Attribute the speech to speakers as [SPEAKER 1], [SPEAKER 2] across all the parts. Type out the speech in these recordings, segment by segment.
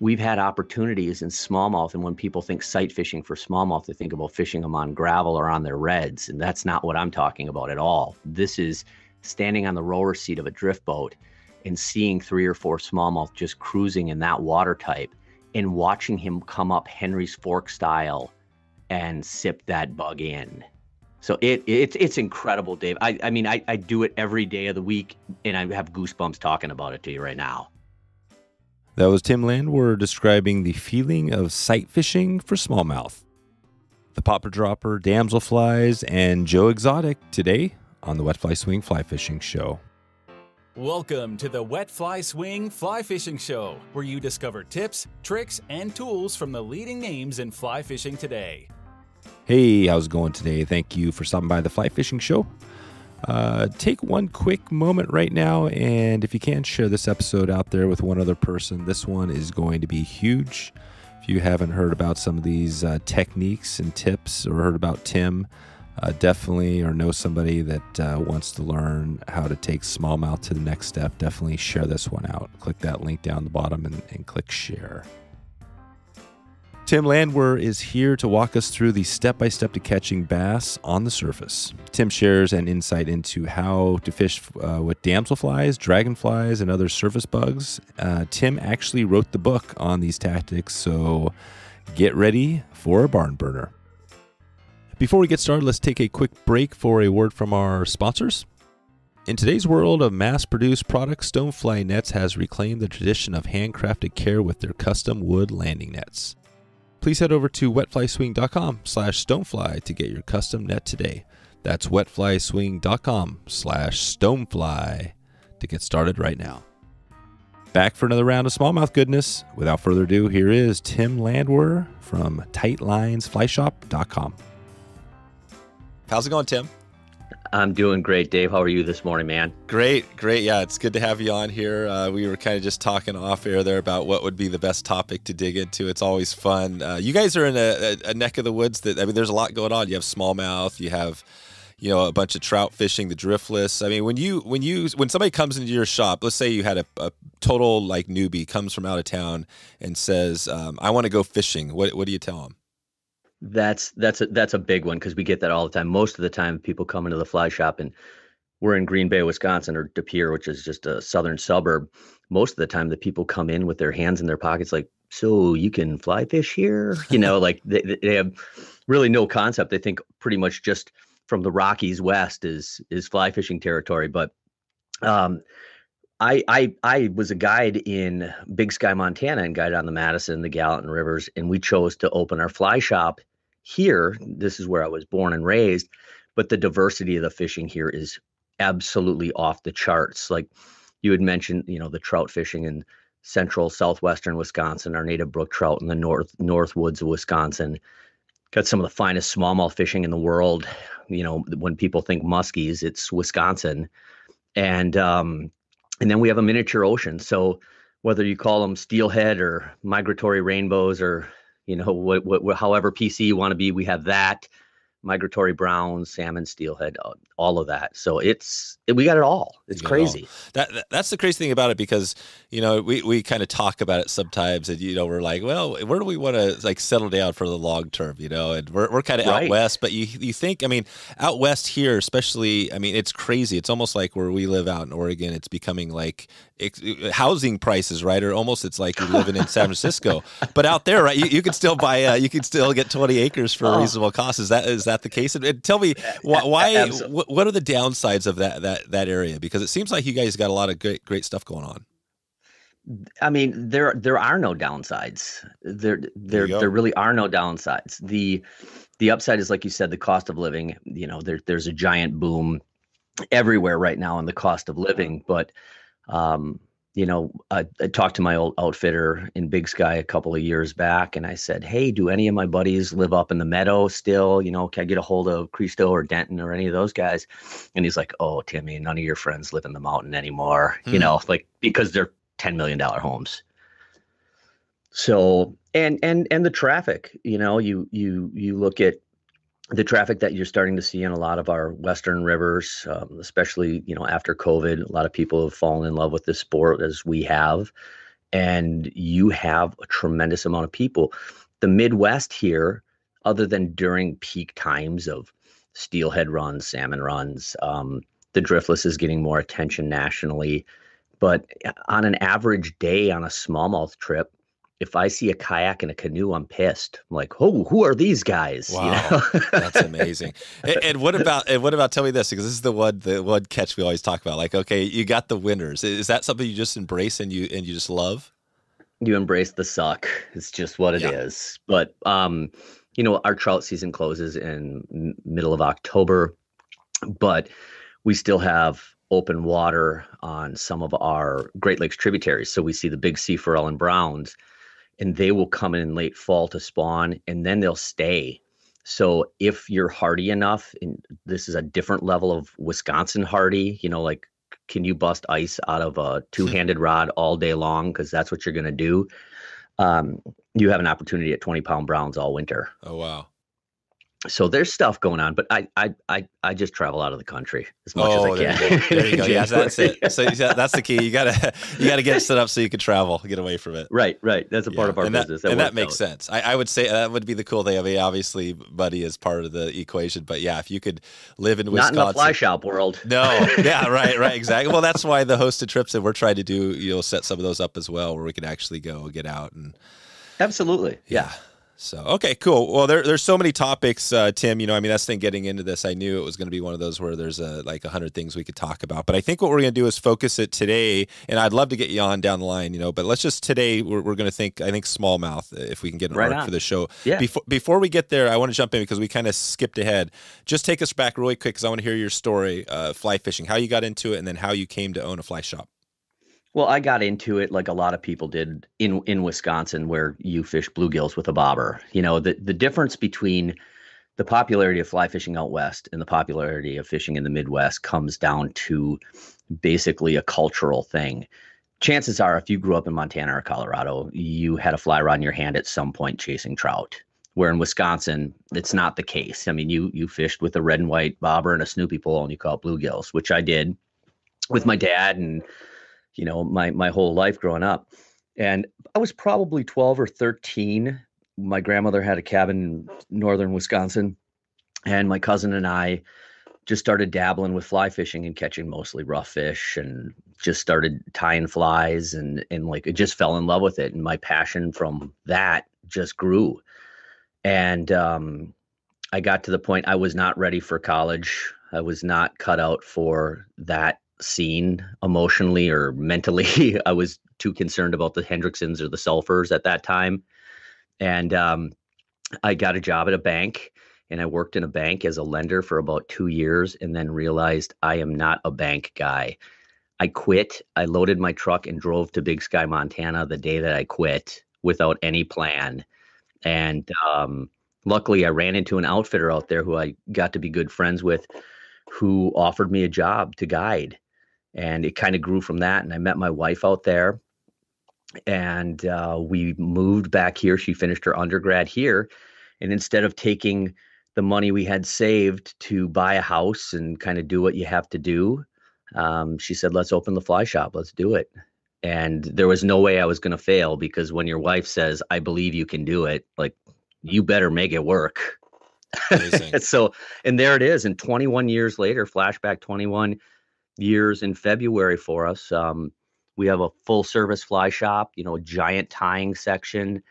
[SPEAKER 1] we've had opportunities in smallmouth. And when people think sight fishing for smallmouth, they think about fishing them on gravel or on their redds. And that's not what I'm talking about at all. This is standing on the rower seat of a drift boat and seeing three or four smallmouth just cruising in that water type and watching him come up Henry's Fork style and sip that bug in. So it it's it's incredible, Dave. I, I mean I, I do it every day of the week and I have goosebumps talking about it to you right now.
[SPEAKER 2] That was Tim Landwehr describing the feeling of sight fishing for smallmouth. The popper dropper, damselflies, and Joe Exotic today on the Wet Fly Swing Fly Fishing Show.
[SPEAKER 3] Welcome to the Wet Fly Swing Fly Fishing Show, where you discover tips, tricks, and tools from the leading names in fly fishing today.
[SPEAKER 2] Hey, how's it going today? Thank you for stopping by the Fly Fishing Show. Uh, take one quick moment right now, and if you can, share this episode out there with one other person. This one is going to be huge. If you haven't heard about some of these uh, techniques and tips or heard about Tim, uh, definitely, or know somebody that uh, wants to learn how to take smallmouth to the next step, definitely share this one out. Click that link down the bottom and, and click share. Tim Landwehr is here to walk us through the step by step to catching bass on the surface. Tim shares an insight into how to fish uh, with damselflies, dragonflies, and other surface bugs. Uh, Tim actually wrote the book on these tactics, so get ready for a barn burner. Before we get started, let's take a quick break for a word from our sponsors. In today's world of mass produced products, Stonefly Nets has reclaimed the tradition of handcrafted care with their custom wood landing nets please head over to wetflyswing.com slash stonefly to get your custom net today. That's wetflyswing.com slash stonefly to get started right now. Back for another round of smallmouth goodness. Without further ado, here is Tim Landwehr from tightlinesflyshop.com. How's it going, Tim?
[SPEAKER 1] I'm doing great, Dave. How are you this morning, man?
[SPEAKER 2] Great, great. Yeah, it's good to have you on here. Uh, we were kind of just talking off air there about what would be the best topic to dig into. It's always fun. Uh, you guys are in a, a, neck of the woods that I mean, there's a lot going on. You have smallmouth, you have you know a bunch of trout fishing, the driftless. I mean, when you when you when somebody comes into your shop, let's say you had a, a total like newbie comes from out of town and says, um, "I want to go fishing." What what do you tell them?
[SPEAKER 1] That's that's a that's a big one because we get that all the time. Most of the time, people come into the fly shop and we're in Green Bay, Wisconsin, or De Pere, which is just a southern suburb. Most of the time, the people come in with their hands in their pockets, like, "So you can fly fish here?" You know, like they, they have really no concept. They think pretty much just from the Rockies west is is fly fishing territory. But um, I I I was a guide in Big Sky, Montana, and guided on the Madison, the Gallatin rivers, and we chose to open our fly shop here, this is where I was born and raised, but the diversity of the fishing here is absolutely off the charts. Like you had mentioned, you know, the trout fishing in central southwestern Wisconsin, our native brook trout in the north north woods of Wisconsin. Got some of the finest smallmouth fishing in the world. You know, when people think muskies, it's Wisconsin, and um, and then we have a miniature ocean. So whether you call them steelhead or migratory rainbows or you know, what, what, however PC you want to be, we have that migratory brown, salmon, steelhead, uh, all of that. So it's we got it all. It's crazy. All.
[SPEAKER 2] That, that, that's the crazy thing about it because you know we, we kind of talk about it sometimes, and you know we're like, well, where do we want to like settle down for the long term? You know, and we're we're kind of right. out west, but you you think, I mean, out west here, especially, I mean, it's crazy. It's almost like where we live out in Oregon. It's becoming like housing prices, right? Or almost it's like you're living in San Francisco. but out there, right, you, you can still buy, uh, you can still get 20 acres for a oh. reasonable cost. Is that is that the case? And, tell me why, why what are the downsides of that that that area? Because it seems like you guys got a lot of great great stuff going on.
[SPEAKER 1] I mean, there there are no downsides. There there there, there really are no downsides. The the upside is like you said, the cost of living. You know, there there's a giant boom everywhere right now in the cost of living, but um, you know, I, I, talked to my old outfitter in Big Sky a couple of years back, and I said, "Hey, do any of my buddies live up in the meadow still? You know, can I get a hold of Cristo or Denton or any of those guys?" And he's like, "Oh, Timmy, none of your friends live in the mountain anymore. Mm-hmm. You know, like because they're ten million dollar homes." So, and and and the traffic, you know, you you you look at the traffic that you're starting to see in a lot of our western rivers, um, especially you know after COVID, a lot of people have fallen in love with this sport as we have, and you have a tremendous amount of people. The Midwest here, other than during peak times of steelhead runs, salmon runs, um, the driftless is getting more attention nationally. But uh, on an average day on a smallmouth trip, if I see a kayak and a canoe, I'm pissed. I'm like, oh, who are these guys?
[SPEAKER 2] Wow, you know? that's amazing. And, and, what about and what about? Tell me this because this is the one the one catch we always talk about. Like, okay, you got the winners. Is that something you just embrace and you and you just love?
[SPEAKER 1] You embrace the suck. It's just what it yeah. is. But um, you know, our trout season closes in middle of October, but we still have open water on some of our Great Lakes tributaries. So we see the big sea for and browns and they will come in late fall to spawn and then they'll stay. So if you're hardy enough, and this is a different level of Wisconsin hardy, you know, like can you bust ice out of a two-handed rod all day long? Because that's what you're gonna do. Um, you have an opportunity at 20 pound browns all winter.
[SPEAKER 2] Oh wow
[SPEAKER 1] so there's stuff going on, but I I I I just travel out of the country as much oh, as I
[SPEAKER 2] can. There you go. There you go. yeah, that's it. So that's the key. You gotta you gotta get set up so you can travel, get away from it.
[SPEAKER 1] Right, right. That's a part yeah. of our
[SPEAKER 2] and
[SPEAKER 1] business.
[SPEAKER 2] That, and that makes out. sense. I, I, would say that would be the cool thing. I mean, obviously, money is part of the equation, but yeah, if you could live in Wisconsin,
[SPEAKER 1] not in the fly shop world.
[SPEAKER 2] No, yeah, right, right, exactly. Well, that's why the hosted trips that we're trying to do, you know, set some of those up as well, where we can actually go get out and.
[SPEAKER 1] Absolutely.
[SPEAKER 2] Yeah. So okay, cool. Well, there, there's so many topics, uh, Tim. You know, I mean, that's the thing. Getting into this, I knew it was going to be one of those where there's a like a hundred things we could talk about. But I think what we're going to do is focus it today. And I'd love to get you on down the line, you know. But let's just today we're, we're going to think. I think smallmouth, if we can get an right arc for the show.
[SPEAKER 1] Yeah.
[SPEAKER 2] Before before we get there, I want to jump in because we kind of skipped ahead. Just take us back really quick because I want to hear your story, uh, fly fishing, how you got into it, and then how you came to own a fly shop.
[SPEAKER 1] Well, I got into it like a lot of people did in in Wisconsin, where you fish bluegills with a bobber. You know, the the difference between the popularity of fly fishing out west and the popularity of fishing in the Midwest comes down to basically a cultural thing. Chances are, if you grew up in Montana or Colorado, you had a fly rod in your hand at some point chasing trout. Where in Wisconsin, it's not the case. I mean, you you fished with a red and white bobber and a Snoopy pole, and you caught bluegills, which I did with my dad and you know, my my whole life growing up. And I was probably 12 or 13. My grandmother had a cabin in northern Wisconsin, and my cousin and I just started dabbling with fly fishing and catching mostly rough fish and just started tying flies and and like it just fell in love with it and my passion from that just grew and um, i got to the point i was not ready for college i was not cut out for that scene emotionally or mentally. I was too concerned about the Hendricksons or the Sulphurs at that time. And um, I got a job at a bank and I worked in a bank as a lender for about two years and then realized I am not a bank guy. I quit. I loaded my truck and drove to Big Sky, Montana the day that I quit without any plan. And um, luckily, I ran into an outfitter out there who I got to be good friends with who offered me a job to guide and it kind of grew from that. And I met my wife out there, and uh, we moved back here. She finished her undergrad here, and instead of taking the money we had saved to buy a house and kind of do what you have to do, um, she said, "Let's open the fly shop. Let's do it." And there was no way I was going to fail because when your wife says, "I believe you can do it," like you better make it work. so, and there it is. And 21 years later, flashback 21 years in February for us. Um, we have a full service fly shop, you know, a giant tying section,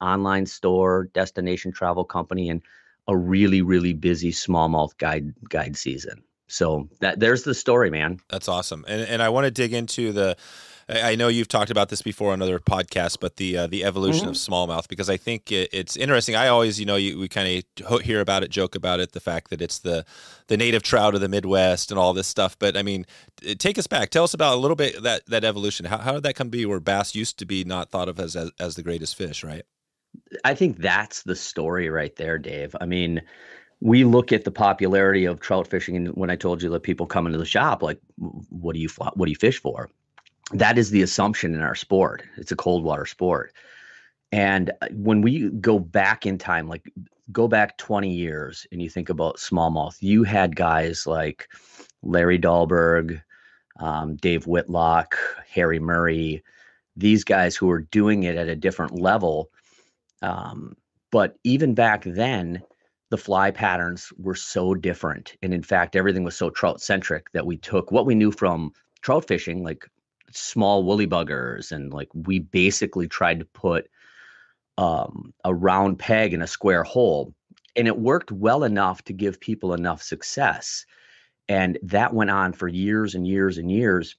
[SPEAKER 1] online store, destination travel company, and a really, really busy smallmouth guide guide season. So that there's the story, man.
[SPEAKER 2] That's awesome. And and I want to dig into the I know you've talked about this before on other podcasts, but the uh, the evolution mm-hmm. of smallmouth because I think it, it's interesting. I always, you know, you, we kind of hear about it, joke about it, the fact that it's the the native trout of the Midwest and all this stuff. But I mean, take us back. Tell us about a little bit that that evolution. How how did that come to be where bass used to be not thought of as as, as the greatest fish, right?
[SPEAKER 1] I think that's the story right there, Dave. I mean, we look at the popularity of trout fishing, and when I told you that people come into the shop, like, what do you what do you fish for? That is the assumption in our sport. It's a cold water sport. And uh, when we go back in time, like go back 20 years and you think about smallmouth, you had guys like Larry Dahlberg, um, Dave Whitlock, Harry Murray, these guys who were doing it at a different level. Um, but even back then, the fly patterns were so different. And in fact, everything was so trout centric that we took what we knew from trout fishing, like small woolly buggers, and like we basically tried to put um, a round peg in a square hole. And it worked well enough to give people enough success. And that went on for years and years and years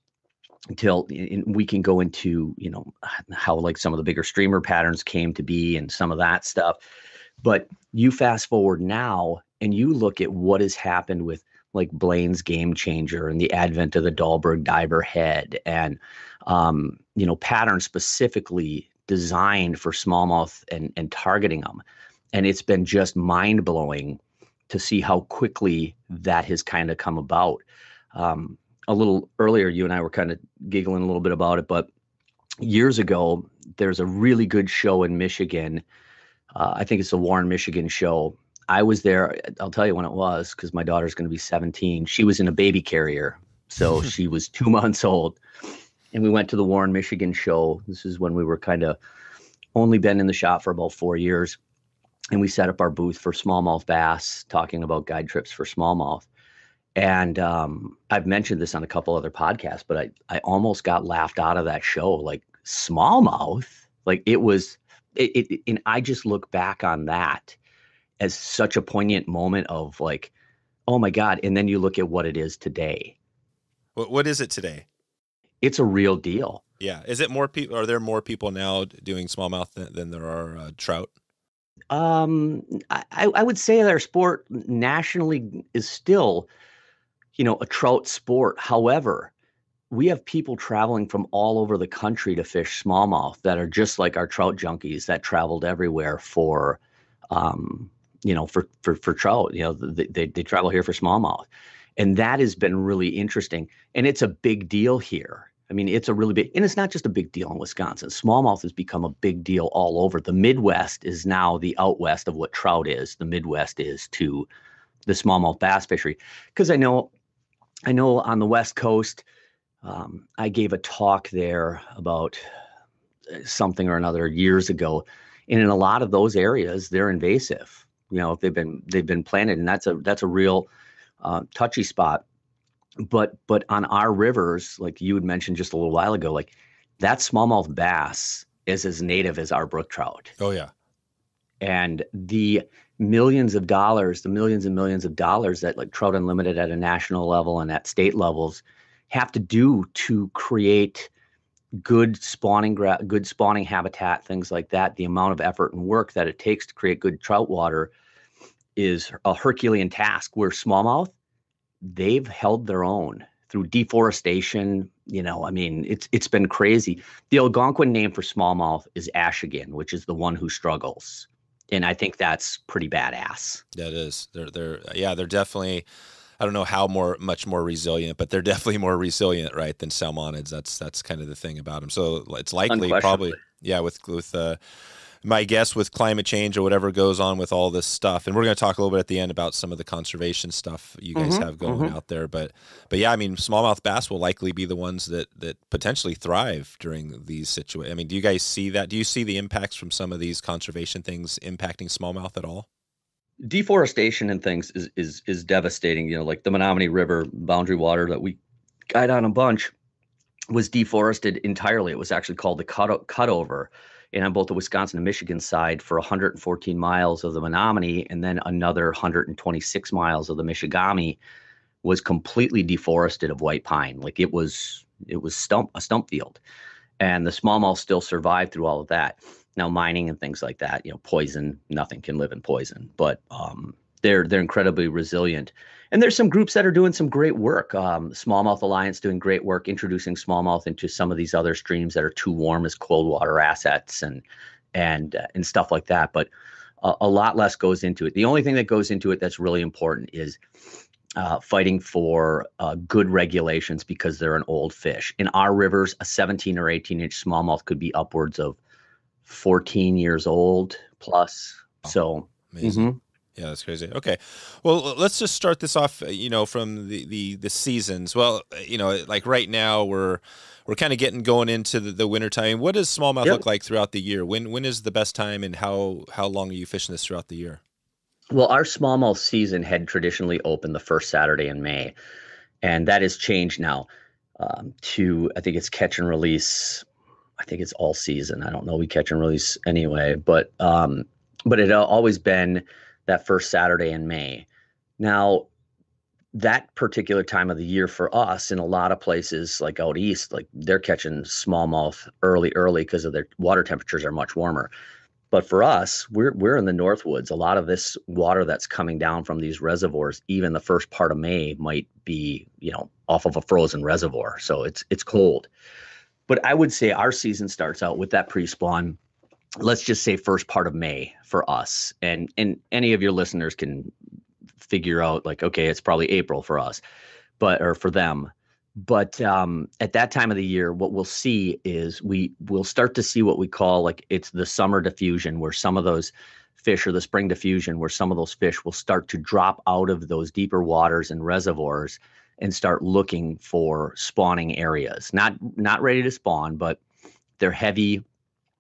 [SPEAKER 1] until we can go into you know how like some of the bigger streamer patterns came to be and some of that stuff but you fast forward now and you look at what has happened with like Blane's game changer and the advent of the Dahlberg diver head and um, you know patterns specifically designed for smallmouth and and targeting them and it's been just mind blowing to see how quickly that has kind of come about um, a little earlier, you and I were kind of giggling a little bit about it, but years ago, there's a really good show in Michigan. Uh, I think it's the Warren, Michigan show. I was there. I'll tell you when it was because my daughter's going to be 17. She was in a baby carrier. So she was two months old. And we went to the Warren, Michigan show. This is when we were kind of only been in the shop for about four years. And we set up our booth for smallmouth bass, talking about guide trips for smallmouth and um, I've mentioned this on a couple other podcasts, but I I almost got laughed out of that show. Like smallmouth, like it was. It, it and I just look back on that as such a poignant moment of like, oh my god! And then you look at what it is today.
[SPEAKER 2] What what is it today?
[SPEAKER 1] It's a real deal.
[SPEAKER 2] Yeah, is it more people? Are there more people now doing smallmouth than, than there are uh, trout?
[SPEAKER 1] Um, I I would say our sport nationally is still you know, a trout sport. However, we have people traveling from all over the country to fish smallmouth that are just like our trout junkies that traveled everywhere for, um, you know, for for for trout. You know, they, they travel here for smallmouth, and that has been really interesting. And it's a big deal here. I mean, it's a really big, and it's not just a big deal in Wisconsin. Smallmouth has become a big deal all over. The Midwest is now the out west of what trout is. The Midwest is to the smallmouth bass fishery. Because I know I know on the West Coast, um, I gave a talk there about uh, something or another years ago, and in a lot of those areas, they're invasive. You know, if they've been they've been planted, and that's a that's a real uh, touchy spot. But but on our rivers, like you had mentioned just a little while ago, like that smallmouth bass is as native as our brook trout.
[SPEAKER 2] Oh yeah,
[SPEAKER 1] and the millions of dollars, the millions and millions of dollars that like Trout Unlimited at a national level and at state levels have to do to create good spawning gra- good spawning habitat, things like that. The amount of effort and work that it takes to create good trout water is a Herculean task. Where smallmouth, they've held their own through deforestation. You know, I mean, it's it's been crazy. The Algonquin name for smallmouth is Ashigan, which is the one who struggles and I think that's pretty badass.
[SPEAKER 2] That is. They're they're yeah, they're definitely I don't know how more much more resilient, but they're definitely more resilient, right, than salmonids. That's that's kind of the thing about them. So it's likely probably yeah with with uh, my guess with climate change or whatever goes on with all this stuff and we're going to talk a little bit at the end about some of the conservation stuff you guys mm-hmm, have going mm-hmm. out there but but yeah i mean smallmouth bass will likely be the ones that that potentially thrive during these situations i mean do you guys see that? Do you see the impacts from some of these conservation things impacting smallmouth at all?
[SPEAKER 1] Deforestation and things is is is devastating you know like the menominee river boundary water that we guide on a bunch was deforested entirely. It was actually called the cut cutover and on both the Wisconsin and Michigan side for 114 miles of the Menominee and then another 126 miles of the Michigamme was completely deforested of white pine. Like it was it was stump a stump field. And the smallmouth still survived through all of that. Now mining and things like that, you know, poison, nothing can live in poison, but um, they're they're incredibly resilient. And there's some groups that are doing some great work. Um, Smallmouth Alliance doing great work introducing smallmouth into some of these other streams that are too warm as cold water assets and and uh, and stuff like that. But a, a, lot less goes into it. The only thing that goes into it that's really important is uh, fighting for uh, good regulations because they're an old fish. In our rivers, a 17 or 18 inch smallmouth could be upwards of 14 years old plus. So.
[SPEAKER 2] Amazing. Mm-hmm. Yeah, that's crazy. Okay, well, let's just start this off. uh, You know, from the the, the seasons. Well, uh, you know, like right now we're we're kind of getting going into the, the winter time. What does smallmouth
[SPEAKER 1] Yep.
[SPEAKER 2] look like throughout the year? When when is the best time, and how how long are you fishing this throughout the year?
[SPEAKER 1] Well, our smallmouth season had traditionally opened the first Saturday in May, and that has changed now um, to I think it's catch and release. I think it's all season. I don't know. We catch and release anyway, but um, but it had always been that first Saturday in May. Now, that particular time of the year for us in a lot of places like out east, like they're catching smallmouth early, early because of their water temperatures are much warmer. But for us, we're we're in the Northwoods. A lot of this water that's coming down from these reservoirs, even the first part of May, might be you know off of a frozen reservoir, so it's it's cold. But I would say our season starts out with that pre-spawn. Let's just say first part of May for us, and and any of your listeners can figure out like okay, it's probably April for us, but or for them. But um, at that time of the year, what we'll see is we will start to see what we call like it's the summer diffusion, where some of those fish or the spring diffusion, where some of those fish will start to drop out of those deeper waters and reservoirs and start looking for spawning areas. Not not ready to spawn, but they're heavy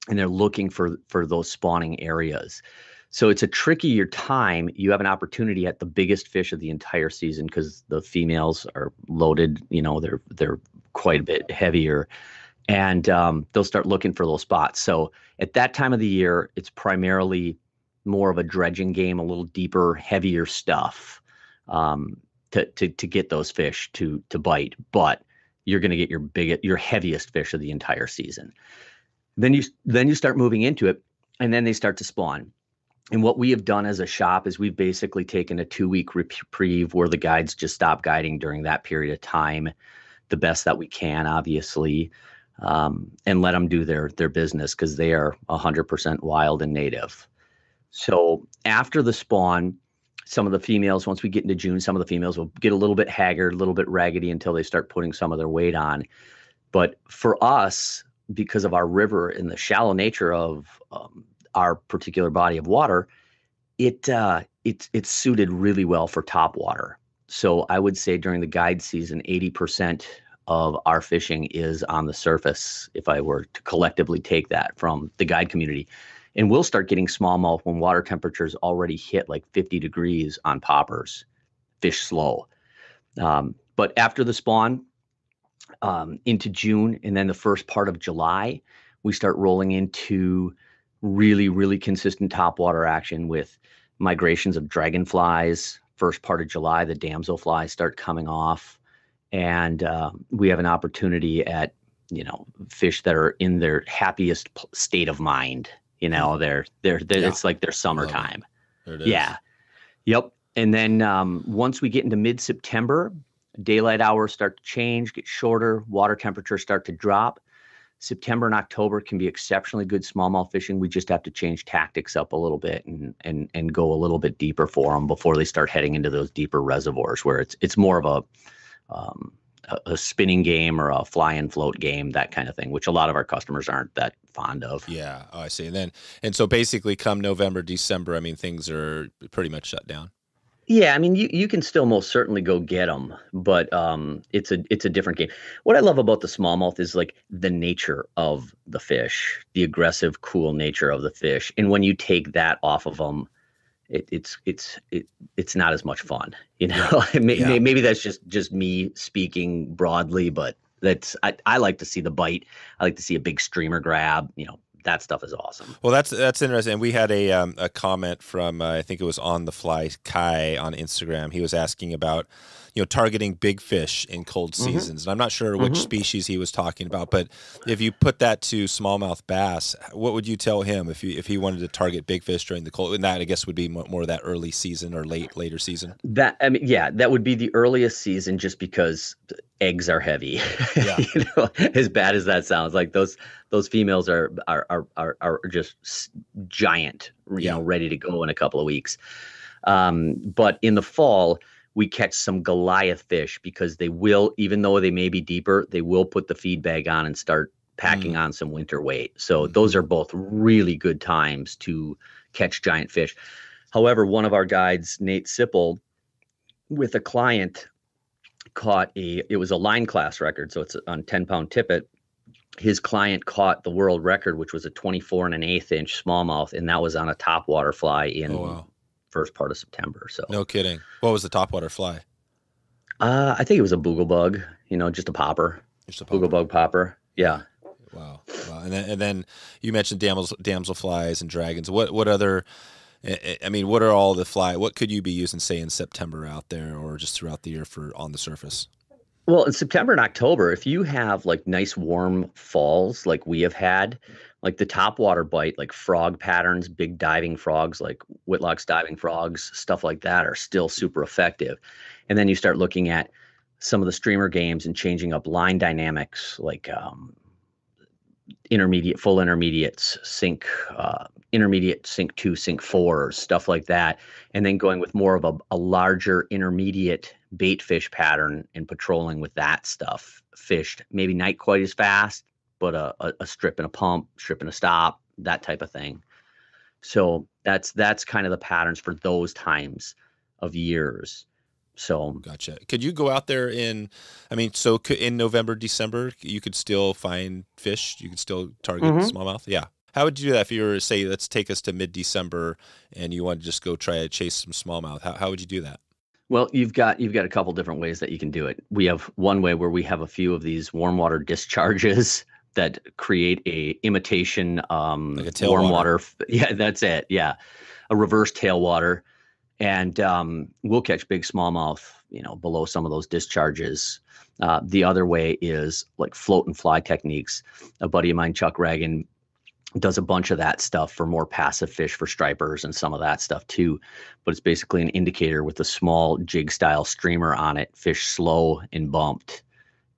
[SPEAKER 1] and they're looking for for those spawning areas. So it's a trickier time. You have an opportunity at the biggest fish of the entire season because the females are loaded. You know, they're they're quite a bit heavier, and um, they'll start looking for those spots. So at that time of the year, it's primarily more of a dredging game, a little deeper, heavier stuff um, to to to get those fish to to bite. But you're going to get your biggest, your heaviest fish of the entire season. Then you then you start moving into it, and then they start to spawn. And what we have done as a shop is we've basically taken a two week reprieve where the guides just stop guiding during that period of time, the best that we can, obviously, um, and let them do their their business because they are 100% wild and native. So after the spawn, some of the females, once we get into June, some of the females will get a little bit haggard, a little bit raggedy until they start putting some of their weight on. But for us, because of our river and the shallow nature of um, our particular body of water, it uh, it's it's suited really well for top water. So I would say during the guide season, eighty percent of our fishing is on the surface. If I were to collectively take that from the guide community, and we'll start getting smallmouth when water temperatures already hit like fifty degrees on poppers. Fish slow, um, but after the spawn, um, into June and then the first part of July, we start rolling into really, really consistent topwater action with migrations of dragonflies. First part of July, the damselflies start coming off, and uh, we have an opportunity at you know fish that are in their happiest p- state of mind. You know, they're they're, they're
[SPEAKER 2] Yeah.
[SPEAKER 1] it's like their summertime.
[SPEAKER 2] There it is.
[SPEAKER 1] Yeah. Yep. And then um, once we get into mid September, daylight hours start to change, get shorter, water temperatures start to drop. September and October can be exceptionally good smallmouth fishing. We just have to change tactics up a little bit and and and go a little bit deeper for them before they start heading into those deeper reservoirs where it's it's more of a um, a, spinning game or a fly and float game, that kind of thing, which a lot of our customers aren't that fond of.
[SPEAKER 2] Yeah. Oh, I see. And then and so basically, come November, December, I mean, things are pretty much shut down.
[SPEAKER 1] Yeah, I mean, you, you can still most certainly go get them, but um, it's a it's a different game. What I love about the smallmouth is like the nature of the fish, the aggressive, cool nature of the fish, and when you take that off of them, it, it's it's it, it's not as much fun. You know, May-
[SPEAKER 2] Yeah.
[SPEAKER 1] maybe that's just just me speaking broadly, but that's I, I like to see the bite. I like to see a big streamer grab. You know, that stuff is awesome.
[SPEAKER 2] Well, that's that's interesting. And we had a um, a comment from uh, I think it was on the fly Ky on Instagram. He was asking about you know targeting big fish in cold
[SPEAKER 1] Mhm.
[SPEAKER 2] seasons, and I'm not sure which
[SPEAKER 1] Mhm.
[SPEAKER 2] species he was talking about. But if you put that to smallmouth bass, what would you tell him if you if he wanted to target big fish during the cold? And that I guess would be more of that early season or late later season.
[SPEAKER 1] That I mean, yeah, that would be the earliest season, just because eggs are heavy.
[SPEAKER 2] Yeah.
[SPEAKER 1] you know, as bad as that sounds, like those those females are are are are, are just giant, you
[SPEAKER 2] Yeah.
[SPEAKER 1] know, ready to go in a couple of weeks. Um, but in the fall, we catch some Goliath fish because they will, even though they may be deeper, they will put the feed bag on and start packing on some winter weight. So
[SPEAKER 2] Mhm.
[SPEAKER 1] those are both really good times to catch giant fish. However, one of our guides, Nate Sipple, with a client caught a it was a line class record so it's on 10 pound tippet his client caught the world record which was a 24 and an eighth inch smallmouth and that was on a topwater fly in
[SPEAKER 2] Oh wow.
[SPEAKER 1] First part of september so
[SPEAKER 2] No kidding. What was the topwater fly?
[SPEAKER 1] uh, i think it was a boogle bug you know just a popper
[SPEAKER 2] Just a
[SPEAKER 1] boogle bug popper yeah
[SPEAKER 2] Wow. Wow. And then and then you mentioned damsel damsel flies and dragons. What what other I mean, what are all the fly? What could you be using, say, in September out there, or just throughout the year for on the surface?
[SPEAKER 1] Well, in September and October, if you have like nice warm falls like we have had, like the topwater bite, like frog patterns, big diving frogs like Whitlock's diving frogs, stuff like that are still super effective. And then you start looking at some of the streamer games and changing up line dynamics like um, intermediate, full intermediates, sink, uh, intermediate, sink two, sink four, stuff like that. And then going with more of a, a larger intermediate bait fish pattern and patrolling with that stuff fished maybe not quite as fast but a, a, a strip and a pump strip and a stop that type of thing so that's that's kind of the patterns for those times of years so
[SPEAKER 2] Gotcha. Could you go out there in? I mean, so could, in November, December, you could still find fish. You could still target
[SPEAKER 1] Mhm.
[SPEAKER 2] smallmouth. Yeah. How would you do that if you were say, let's take us to mid December, and you want to just go try to chase some smallmouth? How how would you do that?
[SPEAKER 1] Well, you've got you've got a couple different ways that you can do it. We have one way where we have a few of these warm water discharges that create a imitation um,
[SPEAKER 2] Like a
[SPEAKER 1] warm water. Yeah, that's it. Yeah, a reverse tailwater, and um, we'll catch big smallmouth, you know, below some of those discharges. Uh, the other way is like float and fly techniques. A buddy of mine, Chuck Reagan, does a bunch of that stuff for more passive fish for stripers and some of that stuff too but it's basically an indicator with a small jig style streamer on it, fish slow and bumped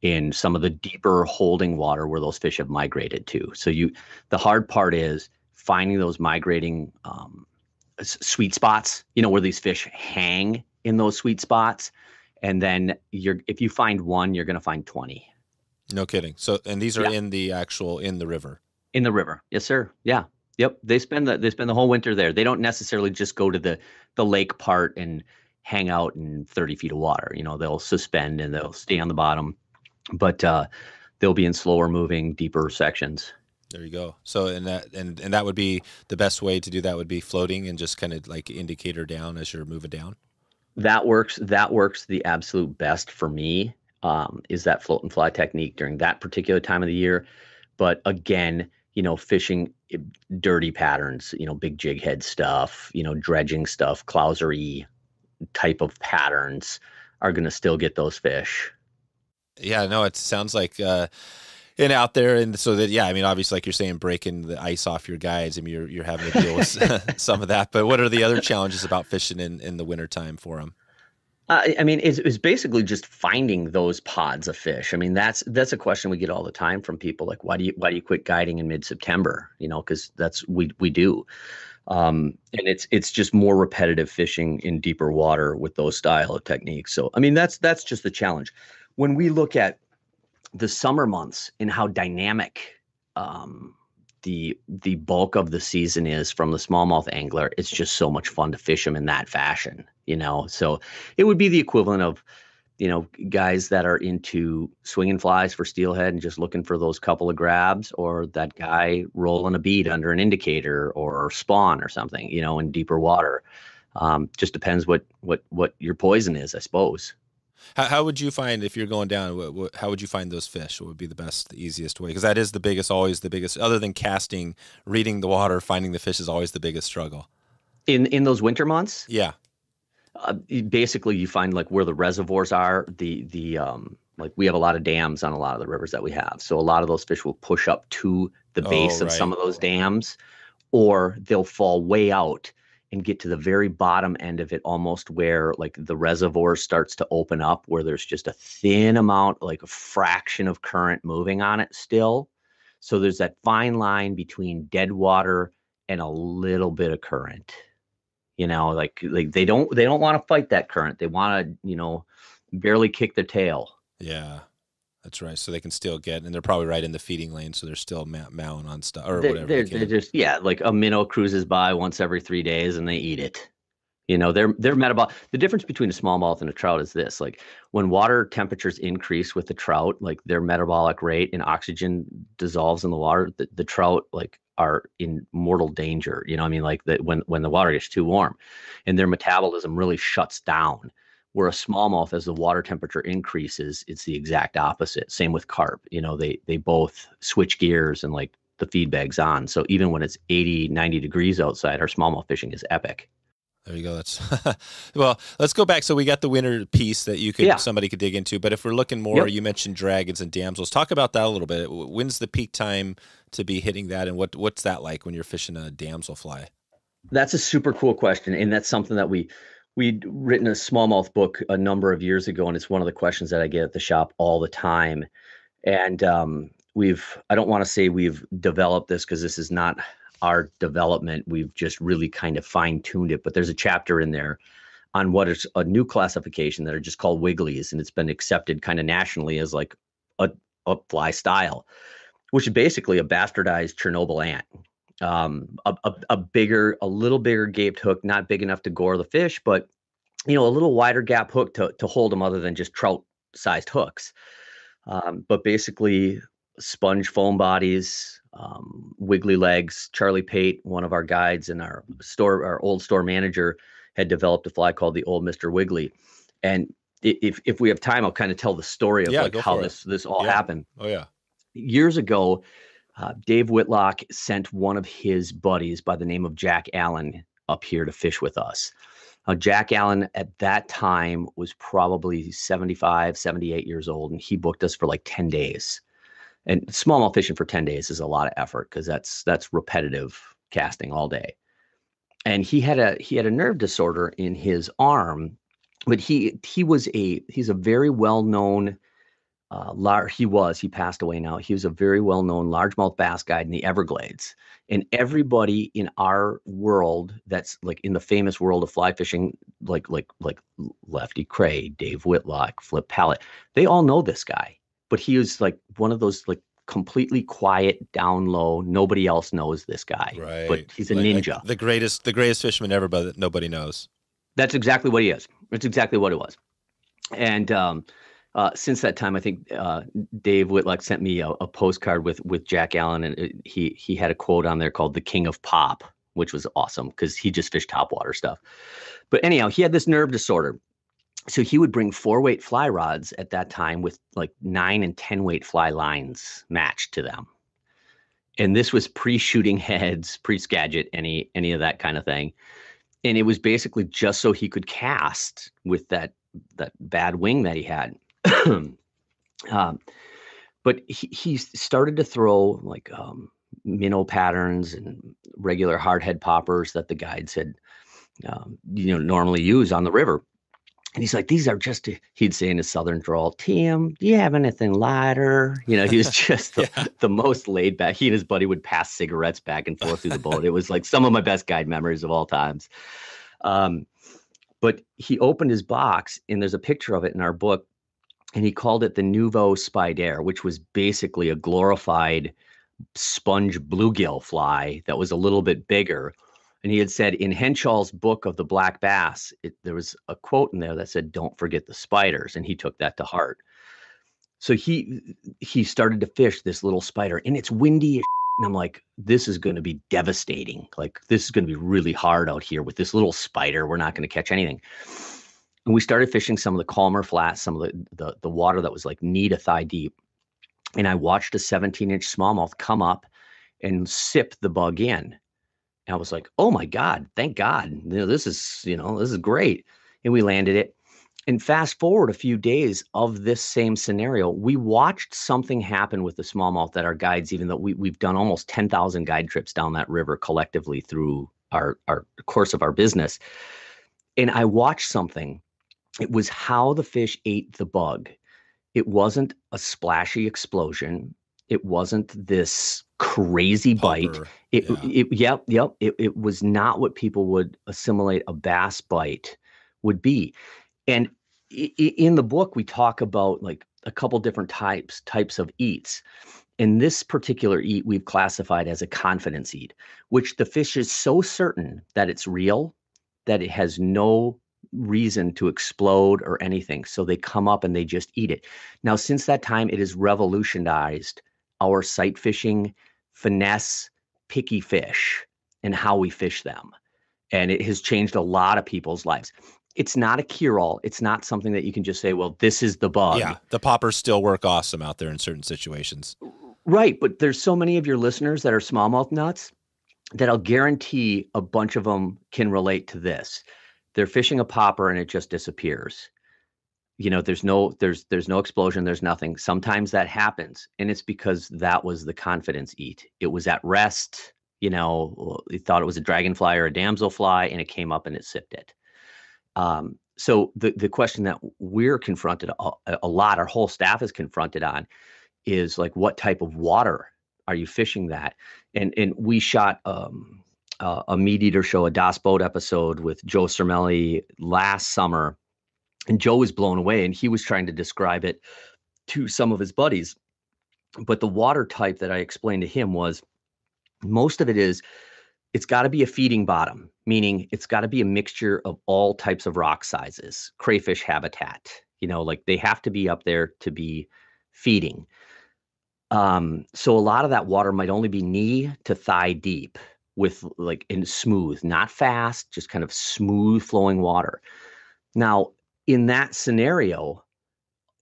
[SPEAKER 1] in some of the deeper holding water where those fish have migrated to. So you, the hard part is finding those migrating um, sweet spots. You know where these fish hang in those sweet spots, and then you're if you find one, you're going to find twenty
[SPEAKER 2] No kidding. So, and these are
[SPEAKER 1] Yeah.
[SPEAKER 2] in the actual in the river.
[SPEAKER 1] in the river. Yes, sir. Yeah. Yep. They spend the they spend the whole winter there. They don't necessarily just go to the the lake part and hang out in 30 feet of water. You know, they'll suspend and they'll stay on the bottom, but uh, they'll be in slower moving, deeper sections.
[SPEAKER 2] There you go. So, and that and and that would be the best way to do that would be floating and just kind of like indicator down as you're moving down.
[SPEAKER 1] That works. That works the absolute best for me. Um, is that float and fly technique during that particular time of the year? But again, you know, fishing dirty patterns, you know, big jig head stuff, you know, dredging stuff, clousery type of patterns are going to still get those fish.
[SPEAKER 2] Yeah, no, it sounds like uh and out there and so that yeah, I mean obviously like you're saying breaking the ice off your guides, I mean you're you're having to deal with some of that. But what are the other challenges about fishing in in the wintertime for them?
[SPEAKER 1] Uh, I- I mean, it's, it's basically just finding those pods of fish. I mean, that's that's a question we get all the time from people. Like, why do you why do you quit guiding in mid September? You know, because that's we we do, um, and it's it's just more repetitive fishing in deeper water with those style of techniques. So, I mean, that's that's just the challenge. When we look at the summer months and how dynamic um, the the bulk of the season is from the smallmouth angler, it's just so much fun to fish them in that fashion. You know, so it would be the equivalent of you know guys that are into swinging flies for steelhead and just looking for those couple of grabs or that guy rolling a bead under an indicator or spawn or something you know in deeper water um, just depends what what what your poison is i suppose
[SPEAKER 2] How, how would you find if you're going down? What, what, how would you find those fish? What would be the best, the easiest way? Because that is the biggest, always the biggest. Other than casting, reading the water, finding the fish is always the biggest struggle.
[SPEAKER 1] in in those winter months
[SPEAKER 2] Yeah,
[SPEAKER 1] uh, basically you find like where the reservoirs are the the um like we have a lot of dams on a lot of the rivers that we have so a lot of those fish will push up to the base
[SPEAKER 2] Oh,
[SPEAKER 1] of some of those dams or they'll fall way out and get to the very bottom end of it almost where like the reservoir starts to open up where there's just a thin amount like a fraction of current moving on it still. So there's that fine line between dead water and a little bit of current you know like like they don't they don't want to fight that current. They want to you know barely kick their tail.
[SPEAKER 2] Yeah, that's right. So they can still get, and they're probably right in the feeding lane, so they're still ma- mowing on stuff or
[SPEAKER 1] they,
[SPEAKER 2] whatever.
[SPEAKER 1] they're,
[SPEAKER 2] they
[SPEAKER 1] they're just yeah like a minnow cruises by once every three days and they eat it You know, their their metabolic the difference between a smallmouth and a trout is this. Like when water temperatures increase with the trout, like their metabolic rate and oxygen dissolves in the water, the, the trout like are in mortal danger. You know, I mean, like that when when the water gets too warm and their metabolism really shuts down. Where a smallmouth, as the water temperature increases, it's the exact opposite. Same with carp. You know, they they both switch gears and like the feed bag's on. So even when it's 80, 90 degrees outside, our smallmouth fishing is epic.
[SPEAKER 2] There you go. That's well. Let's go back. So we got the winter piece that you could yeah. somebody could dig into. But if we're looking more, yep. you mentioned dragons and damsels. Talk about that a little bit. When's the peak time to be hitting that, and what what's that like when you're fishing a damsel Fly
[SPEAKER 1] That's a super cool question, and that's something that we we'd written a smallmouth book a number of years ago, and it's one of the questions that I get at the shop all the time. And um, we've I don't want to say we've developed this because this is not our development. We've just really kind of fine tuned it. But there's a chapter in there on what is a new classification that are just called wigglies, and it's been accepted kind of nationally as like a, a fly style, which is basically a bastardized Chernobyl ant. Um, a, a, a bigger, a little bigger gaped hook, not big enough to gore the fish, but you know, a little wider gap hook to to hold them other than just trout sized hooks. Um, but basically sponge foam bodies, um, wiggly legs. Charlie Pate, one of our guides and our store, our old store manager, had developed a fly called the Old Mister Wiggly. And if if we have time, I'll kind of tell the story of yeah, like how this this all
[SPEAKER 2] yeah.
[SPEAKER 1] happened.
[SPEAKER 2] Oh yeah.
[SPEAKER 1] Years ago, uh, Dave Whitlock sent one of his buddies by the name of Jack Allen up here to fish with us. Uh, Jack Allen at that time was probably 75, 78 years old, and he booked us for like 10 days and smallmouth fishing for 10 days is a lot of effort because that's that's repetitive casting all day and he had a he had a nerve disorder in his arm but he he was a he's a very well known uh, large he was he passed away now he was a very well known largemouth bass guide in the everglades and everybody in our world that's like in the famous world of fly fishing like like like lefty kreh dave whitlock flip pallot they all know this guy but he was like one of those like completely quiet, down low. Nobody else knows this guy,
[SPEAKER 2] right?
[SPEAKER 1] But he's a like, ninja, like
[SPEAKER 2] the greatest, the greatest fisherman ever, but nobody knows.
[SPEAKER 1] That's exactly what he is. That's exactly what it was. And um, uh, since that time, I think uh, Dave Whitlock sent me a, a, postcard with with Jack Allen, and it, he he had a quote on there called "The King of Pop," which was awesome because he just fished topwater stuff. But anyhow, he had this nerve disorder, so he would bring four weight fly rods at that time with like nine and 10 weight fly lines matched to them. And this was pre shooting heads, pre Skagit, any, any of that kind of thing. And it was basically just so he could cast with that, that bad wing that he had. um, but he, he started to throw like um, minnow patterns and regular hard head poppers that the guides had, um, you know, normally use on the river and he's like, these are just, he'd say in his southern drawl, Tim, do you have anything lighter? You know, he was just the, yeah. the, most laid back. He and his buddy would pass cigarettes back and forth through the boat. It was like some of my best guide memories of all times. Um, but he opened his box, and there's a picture of it in our book, and he called it the Nouveau Spider, which was basically a glorified sponge bluegill fly that was a little bit bigger and he had said in Henshall's book of the black bass, it, there was a quote in there that said, "Don't forget the spiders," and he took that to heart. So he he started to fish this little spider, and it's windy. And I'm like, this is going to be devastating. Like this is going to be really hard out here with this little spider. We're not going to catch anything. And we started fishing some of the calmer flats, some of the the, the water that was like knee to thigh deep. And I watched a 17 inch smallmouth come up and sip the bug in I was like, oh my God, thank God. You know, this is, you know, this is great. And we landed it. And fast forward a few days of this same scenario, we watched something happen with the smallmouth that our guides, even though we, we've done almost 10,000 guide trips down that river collectively through our, our course of our business. And I watched something. It was how the fish ate the bug. It wasn't a splashy explosion. It wasn't this crazy bite. It, yeah. it, yep, yep. It, it was not what people would assimilate a bass bite would be. And in the book, we talk about like a couple different types types of eats. In this particular eat, we've classified as a confidence eat, which the fish is so certain that it's real that it has no reason to explode or anything. So they come up and they just eat it. Now, since that time, it has revolutionized our sight fishing, finesse, picky fish, and how we fish them. And it has changed a lot of people's lives. It's not a cure all. It's not something that you can just say, well, this is the bug.
[SPEAKER 2] Yeah. The poppers still work awesome out there in certain situations.
[SPEAKER 1] Right. But there's so many of your listeners that are smallmouth nuts that I'll guarantee a bunch of them can relate to this they're fishing a popper and it just disappears. You know there's no there's there's no explosion there's nothing. Sometimes that happens and it's because that was the confidence eat. It was at rest you know he thought it was a dragonfly or a damselfly and it came up and it sipped it. Um, so the the question that we're confronted a, a lot our whole staff is confronted on is like what type of water are you fishing that? And and we shot um, uh, a MeatEater show, a Das Boat episode with Joe Cermele last summer, and Joe was blown away, and he was trying to describe it to some of his buddies. But the water type that I explained to him was most of it is it's got to be a feeding bottom, meaning it's got to be a mixture of all types of rock sizes, crayfish habitat. You know, like they have to be up there to be feeding. Um, so a lot of that water might only be knee to thigh deep with like in smooth, not fast, just kind of smooth flowing water. Now, in that scenario,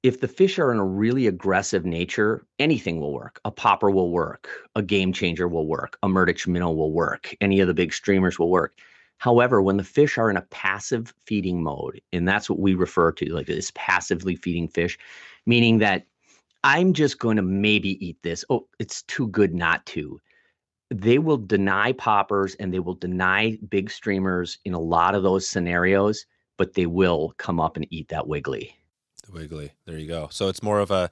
[SPEAKER 1] if the fish are in a really aggressive nature, anything will work. A popper will work, a game changer will work, a Murdich minnow will work, any of the big streamers will work. However, when the fish are in a passive feeding mode, and that's what we refer to like this passively feeding fish, meaning that I'm just going to maybe eat this. Oh, it's too good not to they will deny poppers and they will deny big streamers in a lot of those scenarios, but they will come up and eat that wiggly.
[SPEAKER 2] The wiggly. There you go. So it's more of a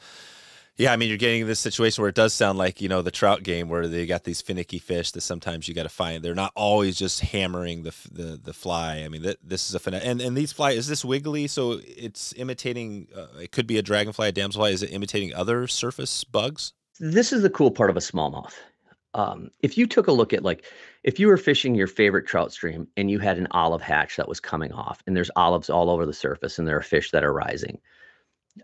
[SPEAKER 2] yeah, I mean, you're getting this situation where it does sound like you know the trout game where they got these finicky fish that sometimes you got to find. They're not always just hammering the the, the fly. I mean, that this is a fin- and and these fly is this wiggly? So it's imitating. Uh, it could be a dragonfly, a damselfly. Is it imitating other surface bugs?
[SPEAKER 1] This is the cool part of a smallmouth um, if you took a look at like if you were fishing your favorite trout stream and you had an olive hatch that was coming off and there's olives all over the surface and there are fish that are rising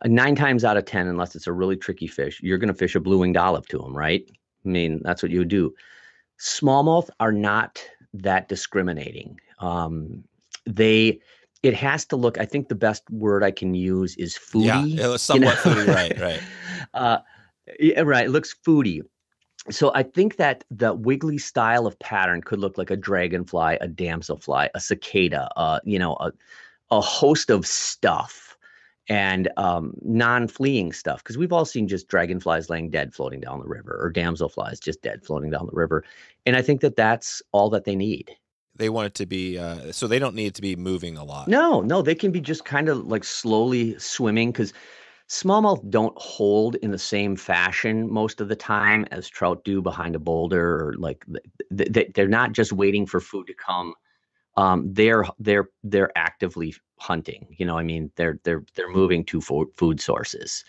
[SPEAKER 1] uh, nine times out of ten unless it's a really tricky fish you're going to fish a blue-winged olive to them right? I mean that's what you would do. Smallmouth are not that discriminating. Um, they it has to look i think the best word i can use is foodie
[SPEAKER 2] yeah it was somewhat you know? foodie right right. Uh,
[SPEAKER 1] yeah, right it looks foodie so I think that the wiggly style of pattern could look like a dragonfly, a damselfly, a cicada, uh, you know, a, a host of stuff and um, non-fleeing stuff. Because we've all seen just dragonflies laying dead floating down the river or damselflies just dead floating down the river. And i think that that's all that they need.
[SPEAKER 2] They want it to be uh, so they don't need it to be moving a lot.
[SPEAKER 1] No no they can be just kind of like slowly swimming because smallmouth don't hold in the same fashion most of the time as trout do behind a boulder or like they're not just waiting for food to come. Um, they're they're they're actively hunting you know i mean? They're they're they're moving to food sources.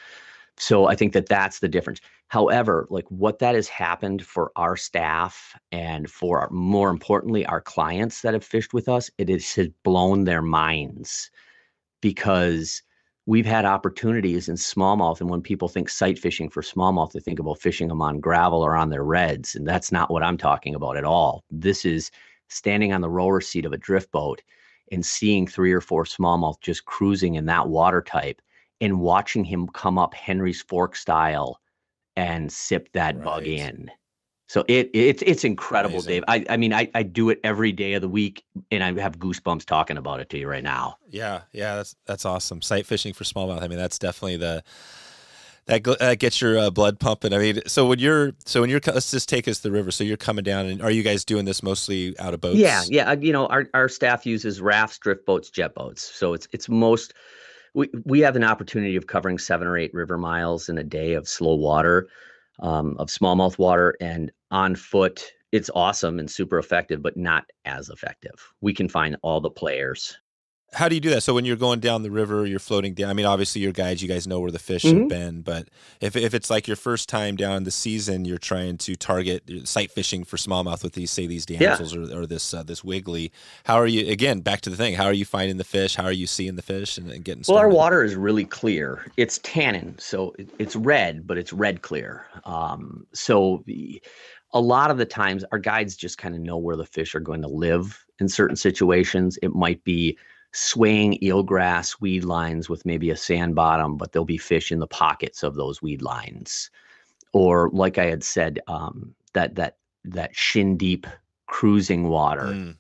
[SPEAKER 1] So i think that that's the difference. However like what that has happened for our staff and for our, more importantly our clients that have fished with us it has blown their minds because we've had opportunities in smallmouth. And when people think sight fishing for smallmouth, they think about fishing them on gravel or on their redds. And that's not what I'm talking about at all. This is standing on the rower seat of a drift boat and seeing three or four smallmouth just cruising in that water type and watching him come up Henry's fork style and sip that right. bug in. So it it's it's incredible, Amazing. Dave. I I mean I I do it every day of the week, and I have goosebumps talking about it to you right now.
[SPEAKER 2] Yeah, yeah, that's that's awesome. Sight fishing for smallmouth. I mean, that's definitely the that uh, gets your uh, blood pumping. I mean, so when you're so when you're let's just take us to the river. So you're coming down, and are you guys doing this mostly out of boats?
[SPEAKER 1] Yeah, yeah. You know, our our staff uses rafts, drift boats, jet boats. So it's it's most we we have an opportunity of covering seven or eight river miles in a day of slow water um, of smallmouth water and on foot it's awesome and super effective but not as effective we can find all the players
[SPEAKER 2] how do you do that? So when you're going down the river, you're floating down. I mean, obviously, your guides, you guys know where the fish mm-hmm. have been. But if if it's like your first time down the season, you're trying to target sight fishing for smallmouth with these, say, these damsels yeah. or, or this uh, this wiggly. How are you? Again, back to the thing. How are you finding the fish? How are you seeing the fish and, and getting?
[SPEAKER 1] Started? Well, our water is really clear. It's tannin, so it's red, but it's red clear. Um, so. The, a lot of the times our guides just kind of know where the fish are going to live in certain situations. It might be swaying eelgrass weed lines with maybe a sand bottom, but there'll be fish in the pockets of those weed lines. Or like I had said, um, that that that shin deep cruising water. Mm.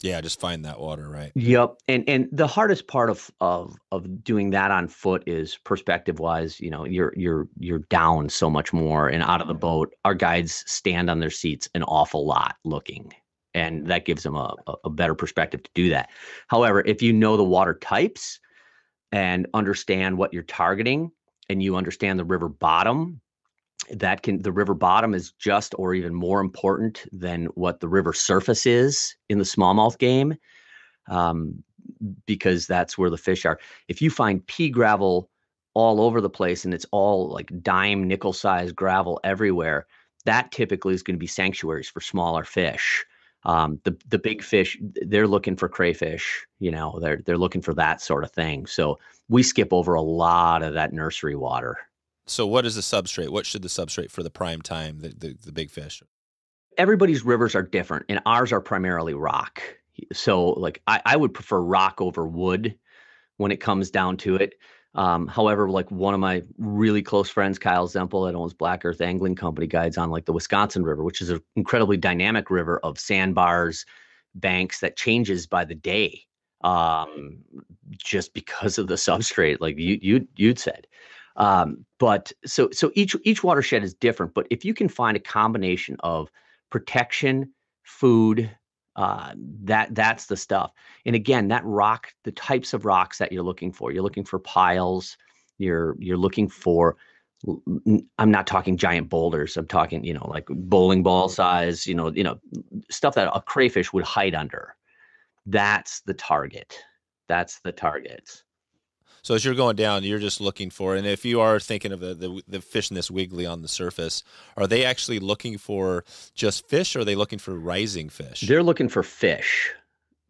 [SPEAKER 2] Yeah, just find that water, right?
[SPEAKER 1] Yep. And and the hardest part of of of doing that on foot is perspective wise, you know, you're you're you're down so much more and out of the mm-hmm. boat. Our guides stand on their seats an awful lot looking and that gives them a, a better perspective to do that. However, if you know the water types and understand what you're targeting and you understand the river bottom, that can the river bottom is just or even more important than what the river surface is in the smallmouth game um, because that's where the fish are. If you find pea gravel all over the place and it's all like dime nickel sized gravel everywhere, that typically is going to be sanctuaries for smaller fish. Um, the the big fish they're looking for crayfish you know they're they're looking for that sort of thing. So we skip over a lot of that nursery water
[SPEAKER 2] so what is the substrate? What should the substrate for the prime time the, the, the big fish?
[SPEAKER 1] Everybody's rivers are different and ours are primarily rock. So like I, I would prefer rock over wood when it comes down to it. Um, however, like one of my really close friends, Kyle Zempel, that owns Black Earth Angling Company, guides on like the Wisconsin River, which is an incredibly dynamic river of sandbars, banks that changes by the day, um, just because of the substrate, like you you you'd said. Um, but so so each each watershed is different. But if you can find a combination of protection, food, uh, that that's the stuff. And again, that rock, the types of rocks that you're looking for. You're looking for piles. You're you're looking for. I'm not talking giant boulders. I'm talking, you know, like bowling ball size. You know, you know, stuff that a crayfish would hide under. That's the target. That's the target.
[SPEAKER 2] So as you're going down, you're just looking for, and if you are thinking of the, the, the fish in this wiggly on the surface, are they actually looking for just fish, or are they looking for rising fish?
[SPEAKER 1] They're looking for fish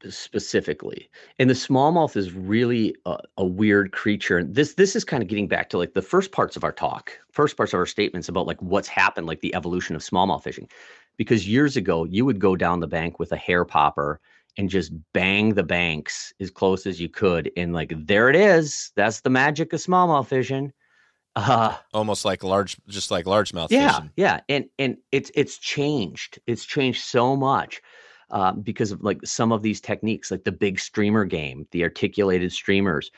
[SPEAKER 1] specifically. And the smallmouth is really a, a, weird creature. And this this is kind of getting back to like the first parts of our talk first parts of our statements about like what's happened like the evolution of smallmouth fishing. Because years ago you would go down the bank with a hair popper and just bang the banks as close as you could. And like, there it is. That's the magic of smallmouth fishing.
[SPEAKER 2] Uh, Almost like large, just like largemouth.
[SPEAKER 1] Yeah,
[SPEAKER 2] fishing.
[SPEAKER 1] yeah, and and it's it's changed. It's changed so much uh, because of like some of these techniques, like the big streamer game, the articulated streamers.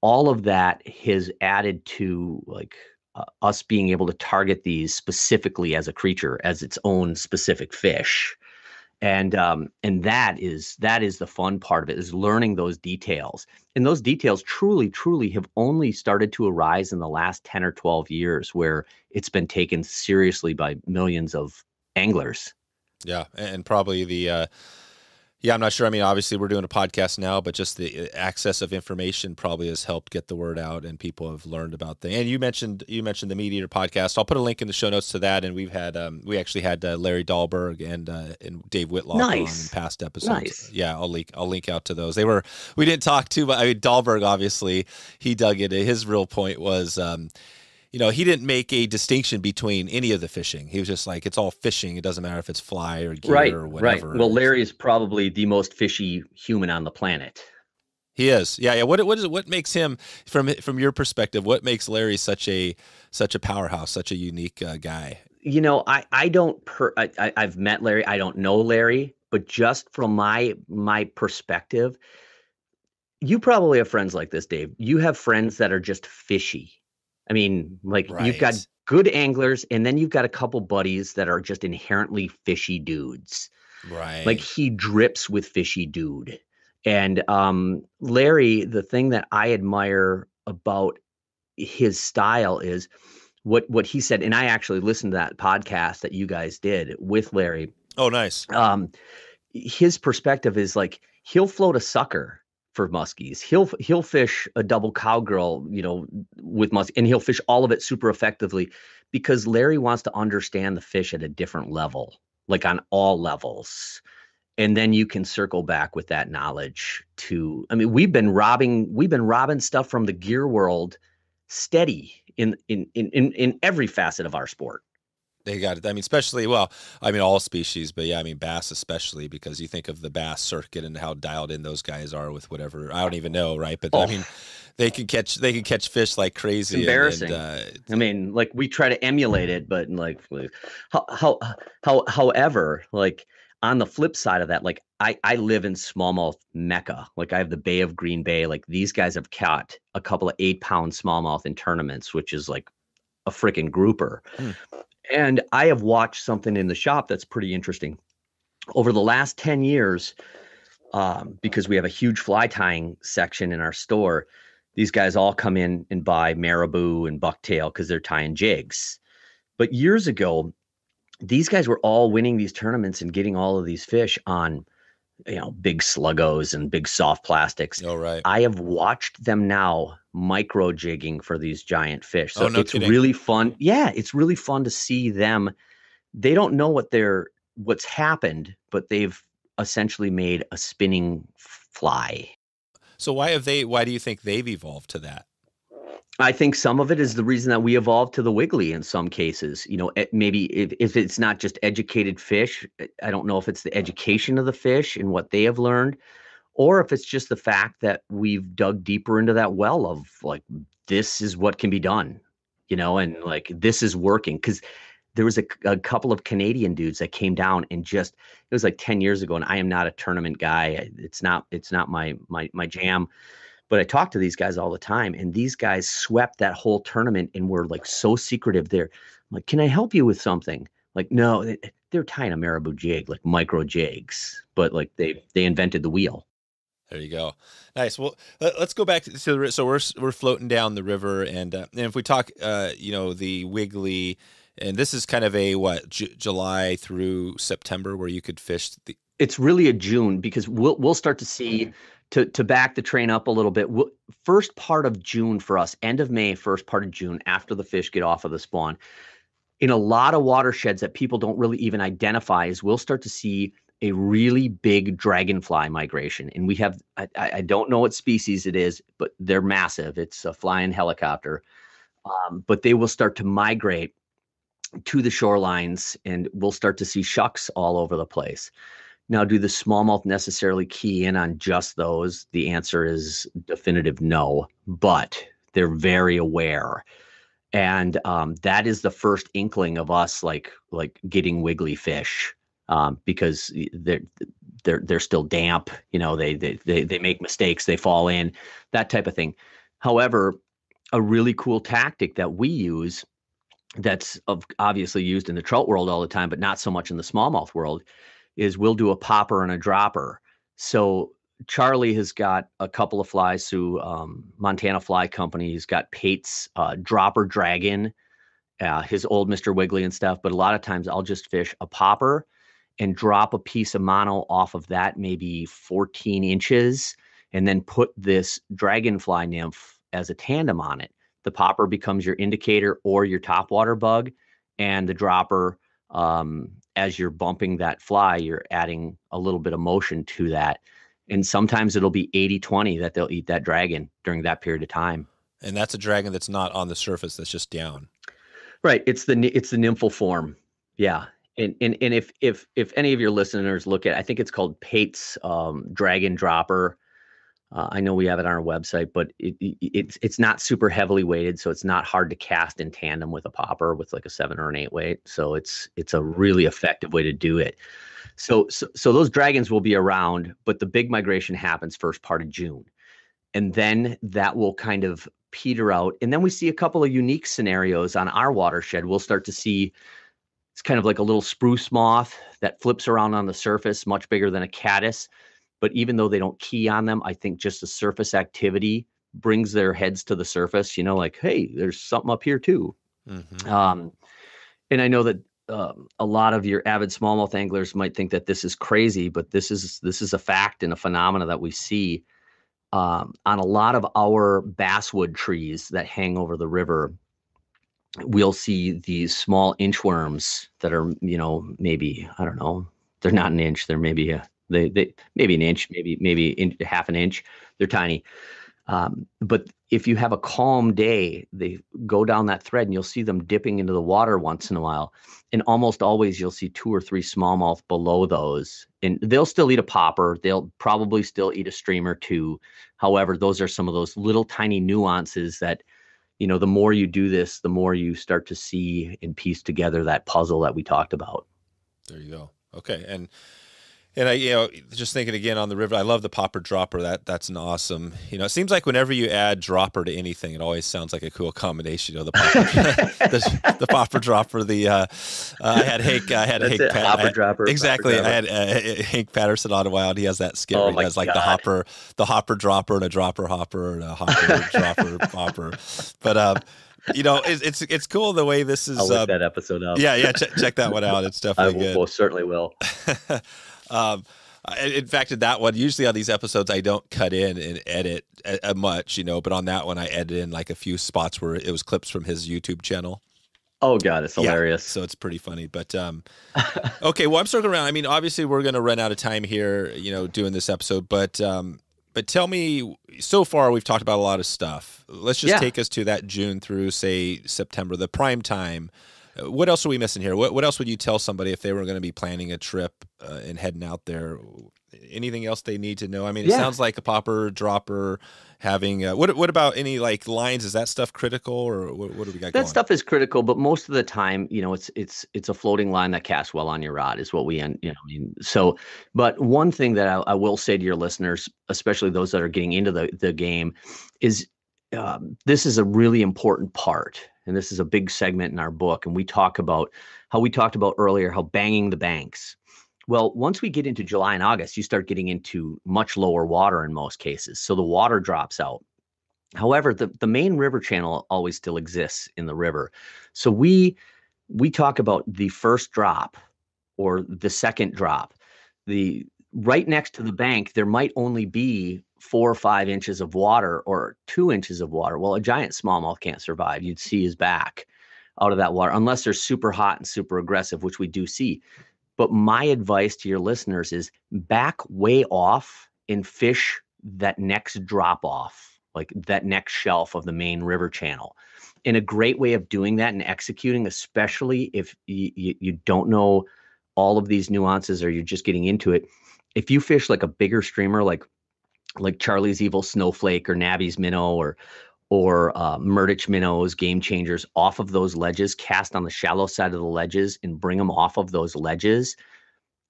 [SPEAKER 1] All of that has added to like uh, us being able to target these specifically as a creature, as its own specific fish and um, and that is that is the fun part of it is learning those details. And those details truly truly have only started to arise in the last 10 or 12 years where it's been taken seriously by millions of anglers.
[SPEAKER 2] Yeah and probably the uh yeah, I'm not sure. I mean, obviously, we're doing a podcast now, but just the uh, access of information probably has helped get the word out, and people have learned about things. And you mentioned you mentioned the MeatEater podcast. I'll put a link in the show notes to that. And we've had um, we actually had uh, Larry Dahlberg and uh, and Dave Whitlock nice. on in past episodes. Nice. Yeah, I'll link I'll link out to those. They were we didn't talk too, but I mean, Dahlberg obviously he dug it. His real point was. Um, you know, he didn't make a distinction between any of the fishing. He was just like, it's all fishing. It doesn't matter if it's fly or gear
[SPEAKER 1] right,
[SPEAKER 2] or whatever.
[SPEAKER 1] Right. Well, Larry is probably the most fishy human on the planet.
[SPEAKER 2] He is. Yeah, yeah. What what is what makes him from from your perspective? What makes Larry such a such a powerhouse, such a unique uh, guy?
[SPEAKER 1] You know, I I don't per I, I I've met Larry. I don't know Larry, but just from my my perspective, you probably have friends like this, Dave. You have friends that are just fishy I mean, like right. you've got good anglers, and then you've got a couple buddies that are just inherently fishy dudes.
[SPEAKER 2] Right.
[SPEAKER 1] Like he drips with fishy dude. And um, Larry, the thing that I admire about his style is what what he said, and I actually listened to that podcast that you guys did with Larry.
[SPEAKER 2] Oh, nice.
[SPEAKER 1] Um, his perspective is like he'll float a sucker for muskies. He'll he'll fish a double cowgirl, you know, with musk, and he'll fish all of it super effectively because Larry wants to understand the fish at a different level, like on all levels. And then you can circle back with that knowledge to I mean, we've been robbing we've been robbing stuff from the gear world steady in in in in, in every facet of our sport.
[SPEAKER 2] They got it. I mean, especially well, I mean all species, but yeah, I mean bass especially because you think of the bass circuit and how dialed in those guys are with whatever. I don't even know, right? But oh. I mean, they can catch they can catch fish like crazy.
[SPEAKER 1] It's embarrassing. And, uh, I mean, like we try to emulate it, but like how how how however, like on the flip side of that, like I I live in smallmouth mecca. Like I have the Bay of Green Bay. Like these guys have caught a couple of eight pound smallmouth in tournaments, which is like a freaking grouper. Hmm. And I have watched something in the shop that's pretty interesting. Over the last 10 years, um, because we have a huge fly tying section in our store, these guys all come in and buy marabou and bucktail because they're tying jigs. But years ago, these guys were all winning these tournaments and getting all of these fish on you know big sluggos and big soft plastics.
[SPEAKER 2] Oh right.
[SPEAKER 1] I have watched them now micro jigging for these giant fish. So oh, no it's kidding. really fun. Yeah, it's really fun to see them. They don't know what they're what's happened, but they've essentially made a spinning fly.
[SPEAKER 2] So why have they why do you think they've evolved to that?
[SPEAKER 1] I think some of it is the reason that we evolved to the wiggly in some cases. You know, eh, maybe if, if it's not just educated fish, eh, I don't know if it's the education of the fish and what they have learned, or if it's just the fact that we've dug deeper into that well of like, this is what can be done, you know, and like this is working. Cause there was a, a couple of Canadian dudes that came down and just, it was like 10 years ago, and I am not a tournament guy. It's not, it's not my, my, my jam but I talk to these guys all the time, and these guys swept that whole tournament and were like so secretive. There, I'm like, can I help you with something? Like, no, they're tying a marabou jig, like micro jigs, but like they they invented the wheel.
[SPEAKER 2] There you go. Nice. Well, let, us go back to so, so we're we're floating down the river, and uh, and if we talk, uh, you know, the wiggly, and this is kind of a what J- July through September where you could fish the.
[SPEAKER 1] It's really a June because we'll we'll start to see to to back the train up a little bit. First part of june for us end of may first part of june after the fish get off of the spawn in a lot of watersheds that people don't really even identify is we'll start to see a really big dragonfly migration. And we have I, I don't know what species it is but they're massive. It's a flying helicopter. Um, but they will start to migrate to the shorelines and we'll start to see shucks all over the place now, do the smallmouth necessarily key in on just those? The answer is definitive no, but they're very aware. And um, that is the first inkling of us like like getting wiggly fish um, because they're they're they're still damp. You know, they, they they they make mistakes, they fall in, that type of thing. However, a really cool tactic that we use that's of obviously used in the trout world all the time, but not so much in the smallmouth world, is we'll do a popper and a dropper. So Charlie has got a couple of flies through um, Montana Fly Company. He's got Pate's uh, dropper dragon, uh, his old Mr. Wiggly and stuff. But a lot of times I'll just fish a popper and drop a piece of mono off of that, maybe 14 inches, and then put this dragonfly nymph as a tandem on it. The popper becomes your indicator or your topwater bug, and the dropper um, as you're bumping that fly, you're adding a little bit of motion to that. And sometimes it'll be 80 20 that they'll eat that dragon during that period of time.
[SPEAKER 2] And that's a dragon that's not on the surface, that's just down.
[SPEAKER 1] Right. It's the it's the nymphal form. Yeah. And, and and if if if any of your listeners look at I think it's called Pate's um, dragon dropper uh, I know we have it on our website, but it, it, it's it's not super heavily weighted, so it's not hard to cast in tandem with a popper with like a seven or an eight weight. So it's it's a really effective way to do it. So so, so those dragons will be around, but the big migration happens first part of June, and then that will kind of peter out, and then we see a couple of unique scenarios on our watershed. We'll start to see it's kind of like a little spruce moth that flips around on the surface, much bigger than a caddis but even though they don't key on them, I think just the surface activity brings their heads to the surface. You know, like, hey, there's something up here too. Mm-hmm. Um, and I know that uh, a lot of your avid smallmouth anglers might think that this is crazy, but this is this is a fact and a phenomena that we see. um, on a lot of our basswood trees that hang over the river, we'll see these small inchworms that are, you know, maybe I don't know, they're not an inch, they're maybe a they, they maybe an inch, maybe maybe in, half an inch. They're tiny. Um, but if you have a calm day, they go down that thread and you'll see them dipping into the water once in a while. And almost always you'll see two or three smallmouth below those. And they'll still eat a popper. They'll probably still eat a stream or two. However, those are some of those little tiny nuances that, you know, the more you do this, the more you start to see and piece together that puzzle that we talked about.
[SPEAKER 2] There you go. Okay. And and I, you know, just thinking again on the river, I love the popper dropper. That that's an awesome. You know, it seems like whenever you add dropper to anything, it always sounds like a cool combination. You know, the popper, the, the, popper dropper. The uh, uh, I had Hank. I had
[SPEAKER 1] that's
[SPEAKER 2] Hank.
[SPEAKER 1] It, Pat,
[SPEAKER 2] popper
[SPEAKER 1] had, dropper.
[SPEAKER 2] Exactly.
[SPEAKER 1] Popper
[SPEAKER 2] I had uh, Hank Patterson on a while, and he has that skit
[SPEAKER 1] oh
[SPEAKER 2] where he has like
[SPEAKER 1] God.
[SPEAKER 2] the hopper, the hopper dropper, and a dropper hopper, and a hopper dropper popper. But um, you know, it's, it's it's cool the way this is.
[SPEAKER 1] I'll look
[SPEAKER 2] uh,
[SPEAKER 1] that episode up.
[SPEAKER 2] Yeah, yeah. Ch- check that one out. It's definitely
[SPEAKER 1] I will,
[SPEAKER 2] good.
[SPEAKER 1] most certainly will.
[SPEAKER 2] Um, in fact, in that one, usually on these episodes, I don't cut in and edit a, a much, you know. But on that one, I edited in like a few spots where it was clips from his YouTube channel.
[SPEAKER 1] Oh god, it's hilarious.
[SPEAKER 2] Yeah, so it's pretty funny. But um, okay, well, I'm circling around. I mean, obviously, we're going to run out of time here, you know, doing this episode. But um, but tell me, so far we've talked about a lot of stuff. Let's just
[SPEAKER 1] Yeah.
[SPEAKER 2] take us to that June through say September, the prime time. What else are we missing here? What what else would you tell somebody if they were going to be planning a trip uh, and heading out there? Anything else they need to know? I mean, it
[SPEAKER 1] Yeah.
[SPEAKER 2] sounds like a popper dropper having. Uh, what what about any like lines? Is that stuff critical or what, what do we got
[SPEAKER 1] that
[SPEAKER 2] going?
[SPEAKER 1] stuff is critical, but most of the time, you know, it's it's it's a floating line that casts well on your rod is what we end. You know, I mean, so. But one thing that I, I will say to your listeners, especially those that are getting into the the game, is um, this is a really important part, and this is a big segment in our book, and we talk about how we talked about earlier, how banging the banks. Well, once we get into July and August, you start getting into much lower water in most cases. So the water drops out. However, the, the main river channel always still exists in the river. So we we talk about the first drop or the second drop. The right next to the bank, there might only be four or five inches of water or two inches of water. Well, a giant smallmouth can't survive. You'd see his back out of that water unless they're super hot and super aggressive, which we do see. But my advice to your listeners is back way off and fish that next drop off, like that next shelf of the main river channel. And a great way of doing that and executing, especially if you, you, you don't know all of these nuances or you're just getting into it, if you fish like a bigger streamer, like like Charlie's Evil Snowflake or Nabby's Minnow or or uh, Murdich minnows, game changers off of those ledges, cast on the shallow side of the ledges and bring them off of those ledges.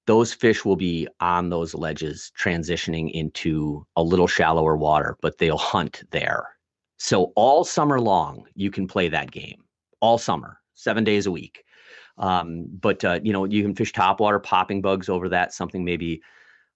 [SPEAKER 1] Those fish will be on those ledges transitioning into a little shallower water, but they'll hunt there. So all summer long, you can play that game all summer, seven days a week. Um, but uh, you know, you can fish topwater, popping bugs over that, something maybe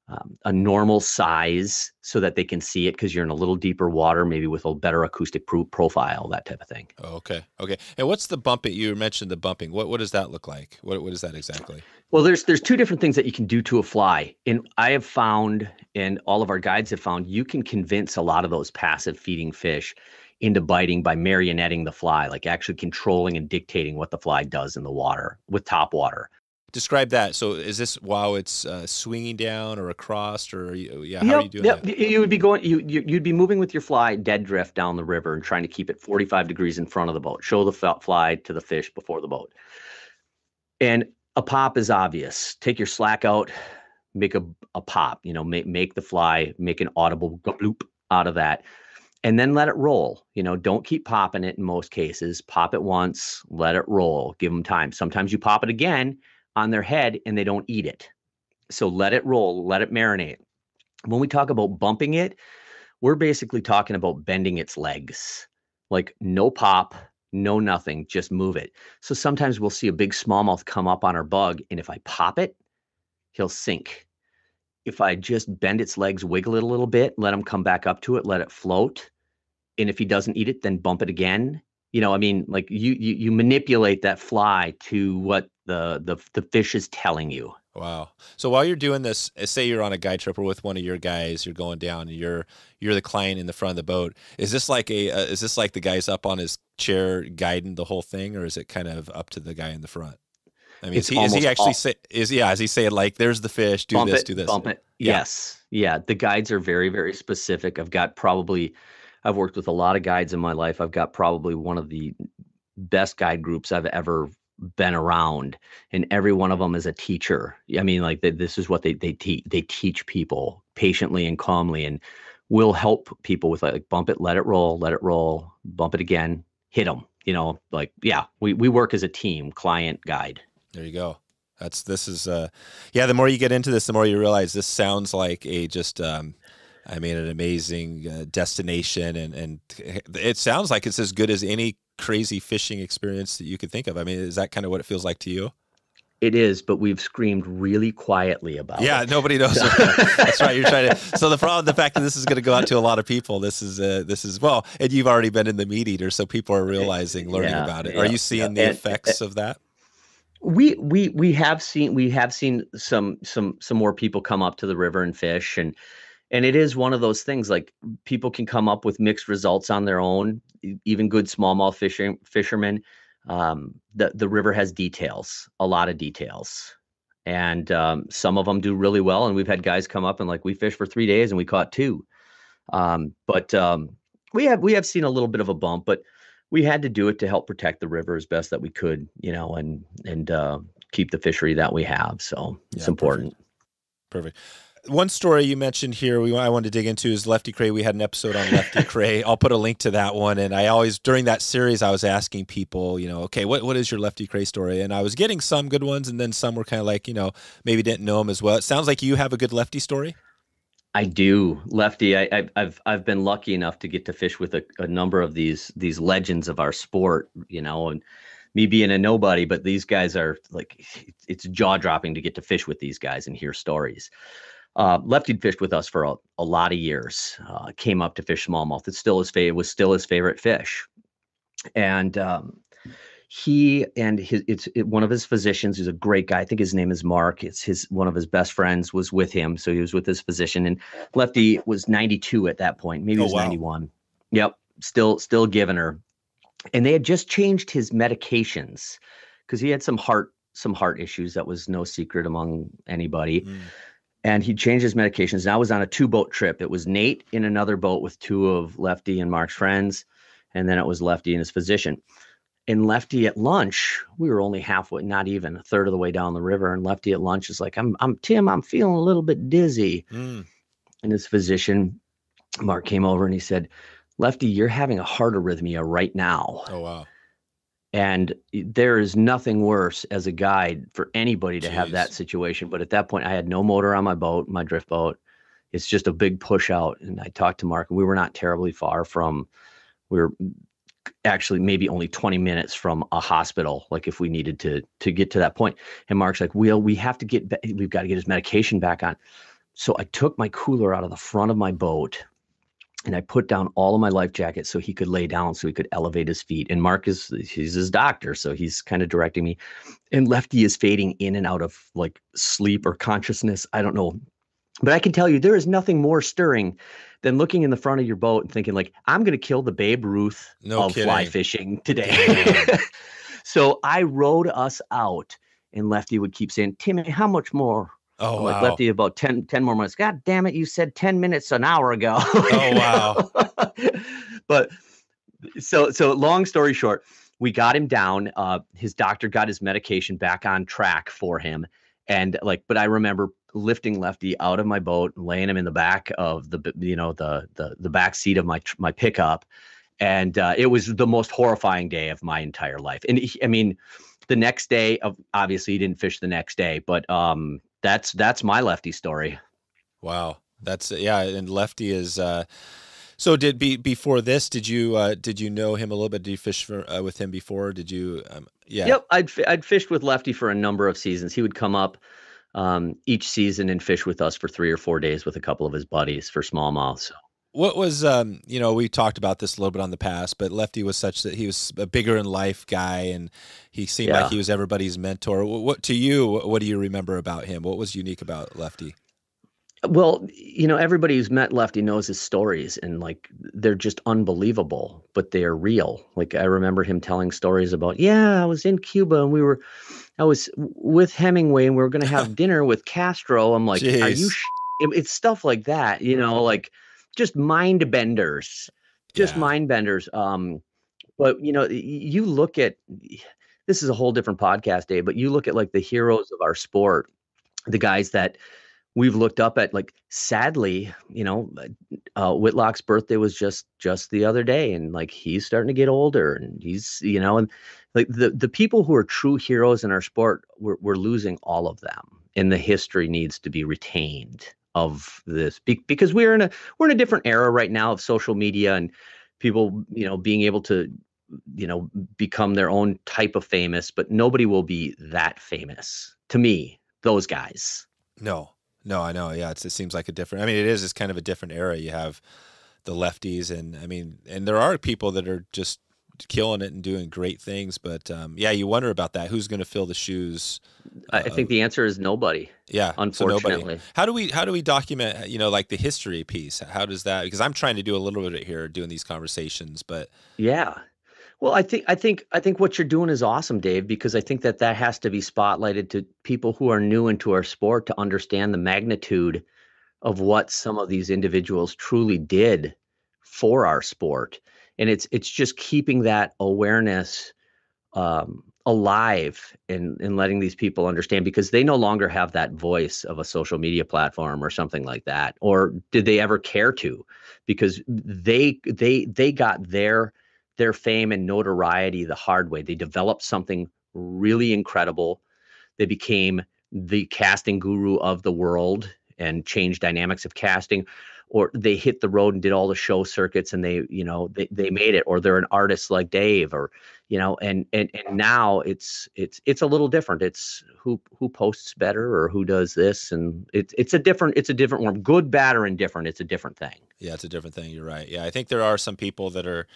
[SPEAKER 1] um, a normal size so that they can see it because you're in a little deeper water, maybe with a better acoustic pro- profile, that type of thing.
[SPEAKER 2] Oh, okay. Okay. And what's the bumping? You mentioned the bumping. What what does that look like? What what is that exactly?
[SPEAKER 1] Well, there's there's two different things that you can do to a fly, and I have found, and all of our guides have found, you can convince a lot of those passive feeding fish into biting by marionetting the fly, like actually controlling and dictating what the fly does in the water with top water.
[SPEAKER 2] Describe that. So is this while it's uh, swinging down or across or you, yeah? How are you doing
[SPEAKER 1] yep.
[SPEAKER 2] that?
[SPEAKER 1] You would be going. You, you you'd be moving with your fly dead drift down the river and trying to keep it 45 degrees in front of the boat. Show the fly to the fish before the boat. And a pop is obvious. Take your slack out, make a, a pop. You know, make make the fly make an audible bloop out of that, and then let it roll. You know, don't keep popping it in most cases. Pop it once, let it roll. Give them time. Sometimes you pop it again on their head and they don't eat it. So let it roll, let it marinate. When we talk about bumping it, we're basically talking about bending its legs. Like no pop, no nothing, just move it. So sometimes we'll see a big smallmouth come up on our bug, and if I pop it, he'll sink. If I just bend its legs, wiggle it a little bit, let him come back up to it, let it float, and if he doesn't eat it, then bump it again. You know, I mean, like you you you manipulate that fly to what the the the fish is telling you.
[SPEAKER 2] Wow. So while you're doing this, uh, say you're on a guide trip or with one of your guys, you're going down and you're you're the client in the front of the boat. Is this like a uh, is this like the guy's up on his chair guiding the whole thing or is it kind of up to the guy in the front? I mean, is he, is he, actually all, say is yeah, is he saying like there's the fish, do this,
[SPEAKER 1] it,
[SPEAKER 2] do this?
[SPEAKER 1] Bump it. Yeah. Yes. Yeah, the guides are very very specific. I've got probably I've worked with a lot of guides in my life. I've got probably one of the best guide groups I've ever been around and every one of them is a teacher. I mean like they, this is what they they teach they teach people patiently and calmly and will help people with like bump it let it roll let it roll bump it again hit them you know like yeah we, we work as a team client guide.
[SPEAKER 2] There you go. That's this is uh yeah the more you get into this the more you realize this sounds like a just um I mean, an amazing uh, destination, and and it sounds like it's as good as any crazy fishing experience that you could think of. I mean, is that kind of what it feels like to you?
[SPEAKER 1] It is, but we've screamed really quietly about
[SPEAKER 2] yeah,
[SPEAKER 1] it.
[SPEAKER 2] Yeah, nobody knows. That's right. You're trying to. So the problem, the fact that this is going to go out to a lot of people, this is uh, this is well, and you've already been in the meat eater, so people are realizing, learning yeah, about it. Yeah, are you seeing the effects and, of that?
[SPEAKER 1] We we we have seen we have seen some some some more people come up to the river and fish and and it is one of those things like people can come up with mixed results on their own even good smallmouth fishing fishermen. Um, the the river has details a lot of details. And um, some of them do really well and we've had guys come up and like we fished for three days and we caught two. Um, but um, we have we have seen a little bit of a bump but we had to do it to help protect the river as best that we could you know and and uh, keep the fishery that we have. So yeah, it's important.
[SPEAKER 2] Perfect. perfect one story you mentioned here we I wanted to dig into is Lefty Kreh. We had an episode on Lefty Kreh. I'll put a link to that one. And I always during that series I was asking people, you know, okay, what, what is your Lefty Kreh story? And I was getting some good ones, and then some were kind of like, you know, maybe didn't know him as well. It sounds like you have a good Lefty story.
[SPEAKER 1] I do, Lefty. I, have I've been lucky enough to get to fish with a, a number of these these legends of our sport, you know, and me being a nobody, but these guys are like it's jaw dropping to get to fish with these guys and hear stories. Uh, Lefty fished with us for a, a lot of years. Uh, came up to fish smallmouth. It's still his favorite. Was still his favorite fish, and um, he and his it's it, one of his physicians who's a great guy. I think his name is Mark. It's his one of his best friends was with him, so he was with his physician. And Lefty was 92 at that point. Maybe oh, he was wow. 91. Yep, still still giving her. And they had just changed his medications because he had some heart some heart issues that was no secret among anybody. Mm and he changed his medications. And I was on a two boat trip. It was Nate in another boat with two of Lefty and Mark's friends, and then it was Lefty and his physician. And Lefty at lunch, we were only halfway, not even a third of the way down the river. And Lefty at lunch is like, "I'm, I'm Tim. I'm feeling a little bit dizzy." Mm. And his physician, Mark, came over and he said, "Lefty, you're having a heart arrhythmia right now."
[SPEAKER 2] Oh wow!
[SPEAKER 1] And there is nothing worse as a guide for anybody to Jeez. have that situation. But at that point, I had no motor on my boat, my drift boat. It's just a big push out. And I talked to Mark, and we were not terribly far from, we were actually maybe only 20 minutes from a hospital like if we needed to to get to that point and mark's like well we have to get we've got to get his medication back on so i took my cooler out of the front of my boat and I put down all of my life jackets so he could lay down so he could elevate his feet. And Mark is he's his doctor, so he's kind of directing me. And Lefty is fading in and out of like sleep or consciousness. I don't know. But I can tell you there is nothing more stirring than looking in the front of your boat and thinking like I'm going to kill the Babe Ruth no of kidding. fly fishing today. so I rode us out and Lefty would keep saying, "Timmy, how much more
[SPEAKER 2] Oh,
[SPEAKER 1] like
[SPEAKER 2] wow.
[SPEAKER 1] lefty about 10, 10 more minutes. God damn it. You said 10 minutes an hour ago.
[SPEAKER 2] oh, wow.
[SPEAKER 1] but so, so long story short, we got him down. Uh, his doctor got his medication back on track for him. And like, but I remember lifting Lefty out of my boat, laying him in the back of the, you know, the, the, the back seat of my, my pickup. And uh, it was the most horrifying day of my entire life. And he, I mean, the next day of obviously he didn't fish the next day, but um, that's that's my lefty story.
[SPEAKER 2] Wow, that's yeah, and lefty is. Uh, so did be before this? Did you uh, did you know him a little bit? Did you fish for, uh, with him before? Did you? Um, yeah.
[SPEAKER 1] Yep, I'd I'd fished with Lefty for a number of seasons. He would come up um, each season and fish with us for three or four days with a couple of his buddies for smallmouth. So
[SPEAKER 2] what was um you know we talked about this a little bit on the past but lefty was such that he was a bigger in life guy and he seemed
[SPEAKER 1] Yeah.
[SPEAKER 2] like he was everybody's mentor what, what to you what do you remember about him what was unique about lefty
[SPEAKER 1] Well, you know, everybody who's met Lefty knows his stories, and like they're just unbelievable, but they are real. Like I remember him telling stories about, yeah, I was in Cuba and we were, I was with Hemingway and we were going to have dinner with Castro. I'm like, are you? Sh-? It- It's stuff like that, you know, like just mind benders, just
[SPEAKER 2] Yeah.
[SPEAKER 1] mind benders. Um, but you know, you look at this is a whole different podcast day, but you look at like the heroes of our sport, the guys that we've looked up at like sadly you know uh, whitlock's birthday was just just the other day and like he's starting to get older and he's you know and like the the people who are true heroes in our sport we're, we're losing all of them and the history needs to be retained of this be- because we're in a we're in a different era right now of social media and people you know being able to you know become their own type of famous but nobody will be that famous to me those guys.
[SPEAKER 2] No no i know yeah it seems like a different i mean it is it's kind of a different era. You have the lefties and i mean and there are people that are just killing it and doing great things but um, yeah you wonder about that who's going to fill the shoes
[SPEAKER 1] I I think the answer is nobody.
[SPEAKER 2] Yeah, so nobody.
[SPEAKER 1] Unfortunately.
[SPEAKER 2] How do we how do we document you know like the history piece? How does that? Because I'm trying to do a little bit here, doing these conversations, but
[SPEAKER 1] Yeah. Well, I think I think I think what you're doing is awesome, Dave, because I think that that has to be spotlighted to people who are new into our sport to understand the magnitude of what some of these individuals truly did for our sport. And it's it's just keeping that awareness um, alive and and letting these people understand because they no longer have that voice of a social media platform or something like that. Or did they ever care to? Because they they they got their their fame and notoriety the hard way. They developed something really incredible. They became the casting guru of the world and changed dynamics of casting or they hit the road and did all the show circuits and they you know they, they made it or they're an artist like dave or you know and and and now it's it's it's a little different it's who who posts better or who does this and it's it's a different it's a different one good bad or indifferent it's a different thing
[SPEAKER 2] yeah, it's a different thing. You're right. Yeah, I think there are some people that are.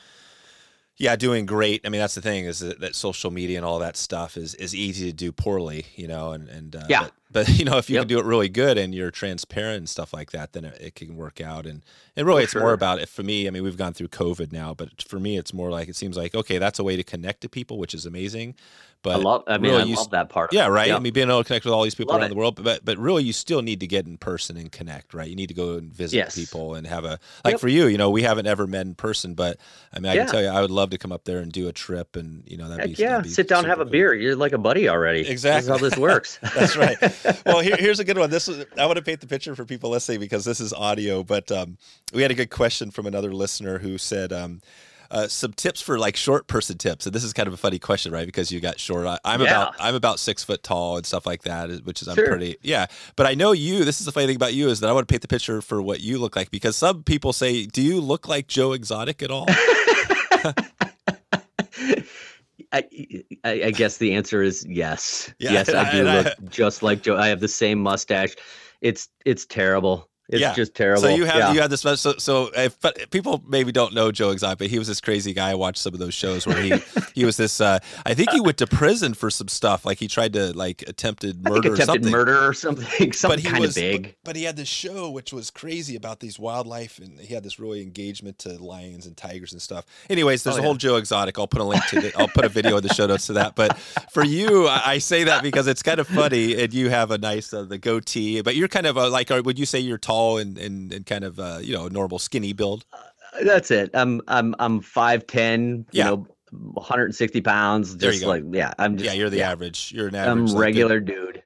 [SPEAKER 2] Yeah, doing great. I mean, that's the thing is that, that social media and all that stuff is is easy to do poorly, you know, and and uh,
[SPEAKER 1] Yeah.
[SPEAKER 2] But, but you know, if you
[SPEAKER 1] Yep.
[SPEAKER 2] can do it really good and you're transparent and stuff like that, then it, it can work out. And and really,
[SPEAKER 1] For
[SPEAKER 2] it's more about it for me. I mean, we've gone through COVID now, but for me, it's more like it seems like okay, that's a way to connect to people, which is amazing. But
[SPEAKER 1] i love i mean
[SPEAKER 2] really
[SPEAKER 1] i love
[SPEAKER 2] s-
[SPEAKER 1] that part
[SPEAKER 2] Yeah, right.
[SPEAKER 1] Yep.
[SPEAKER 2] I mean, being able to connect with all these people
[SPEAKER 1] Love
[SPEAKER 2] around
[SPEAKER 1] it.
[SPEAKER 2] the world, but but really, you still need to get in person and connect, right? You need to go and visit
[SPEAKER 1] Yes.
[SPEAKER 2] people and have a like
[SPEAKER 1] Yep.
[SPEAKER 2] for you. You know, we haven't ever met in person, but I mean, I
[SPEAKER 1] Yeah.
[SPEAKER 2] can tell you, I would love to come up there and do a trip, and you know, that'd
[SPEAKER 1] Heck
[SPEAKER 2] be
[SPEAKER 1] yeah
[SPEAKER 2] that'd be
[SPEAKER 1] sit down have
[SPEAKER 2] super
[SPEAKER 1] a beer you're like a buddy already This is
[SPEAKER 2] Exactly.
[SPEAKER 1] how this works
[SPEAKER 2] That's right. Well, here, here's a good one. This is I want to paint the picture for people listening because this is audio, but um, we had a good question from another listener who said. Um, uh, some tips for like short person tips, and this is kind of a funny question, right? Because you got short. I, I'm
[SPEAKER 1] Yeah.
[SPEAKER 2] about I'm about six foot tall and stuff like that, which is I'm
[SPEAKER 1] Sure.
[SPEAKER 2] pretty yeah. But I know you. This is the funny thing about you is that I want to paint the picture for what you look like because some people say, "Do you look like Joe Exotic at all?"
[SPEAKER 1] I, I, I guess the answer is yes.
[SPEAKER 2] Yeah,
[SPEAKER 1] yes, I do
[SPEAKER 2] and I-
[SPEAKER 1] look just like Joe. I have the same mustache. It's it's terrible. It's
[SPEAKER 2] Yeah.
[SPEAKER 1] just terrible.
[SPEAKER 2] So you have
[SPEAKER 1] Yeah.
[SPEAKER 2] you have this so so if, but people maybe don't know Joe Exotic, but he was this crazy guy. I watched some of those shows where he he was this. Uh, I think he went to prison for some stuff, like he tried to like attempted murder or
[SPEAKER 1] attempted
[SPEAKER 2] something.
[SPEAKER 1] murder or something. Something kind
[SPEAKER 2] was
[SPEAKER 1] of big.
[SPEAKER 2] But, but he had this show which was crazy about these wildlife, and he had this really engagement to lions and tigers and stuff. Anyways, there's
[SPEAKER 1] Oh,
[SPEAKER 2] a
[SPEAKER 1] yeah.
[SPEAKER 2] whole Joe Exotic. I'll put a link to. The, I'll put a video in the show notes to that. But for you, I, I say that because it's kind of funny, and you have a nice uh, the goatee, but you're kind of a, like, would you say you're tall and and, and kind of uh, you know normal skinny build?
[SPEAKER 1] That's it. I'm I'm I'm five ten. You
[SPEAKER 2] Yeah.
[SPEAKER 1] know, 160 pounds.
[SPEAKER 2] There you
[SPEAKER 1] Just
[SPEAKER 2] go.
[SPEAKER 1] like yeah. I'm just
[SPEAKER 2] yeah, you're the average. You're an average.
[SPEAKER 1] I'm
[SPEAKER 2] like,
[SPEAKER 1] regular dude.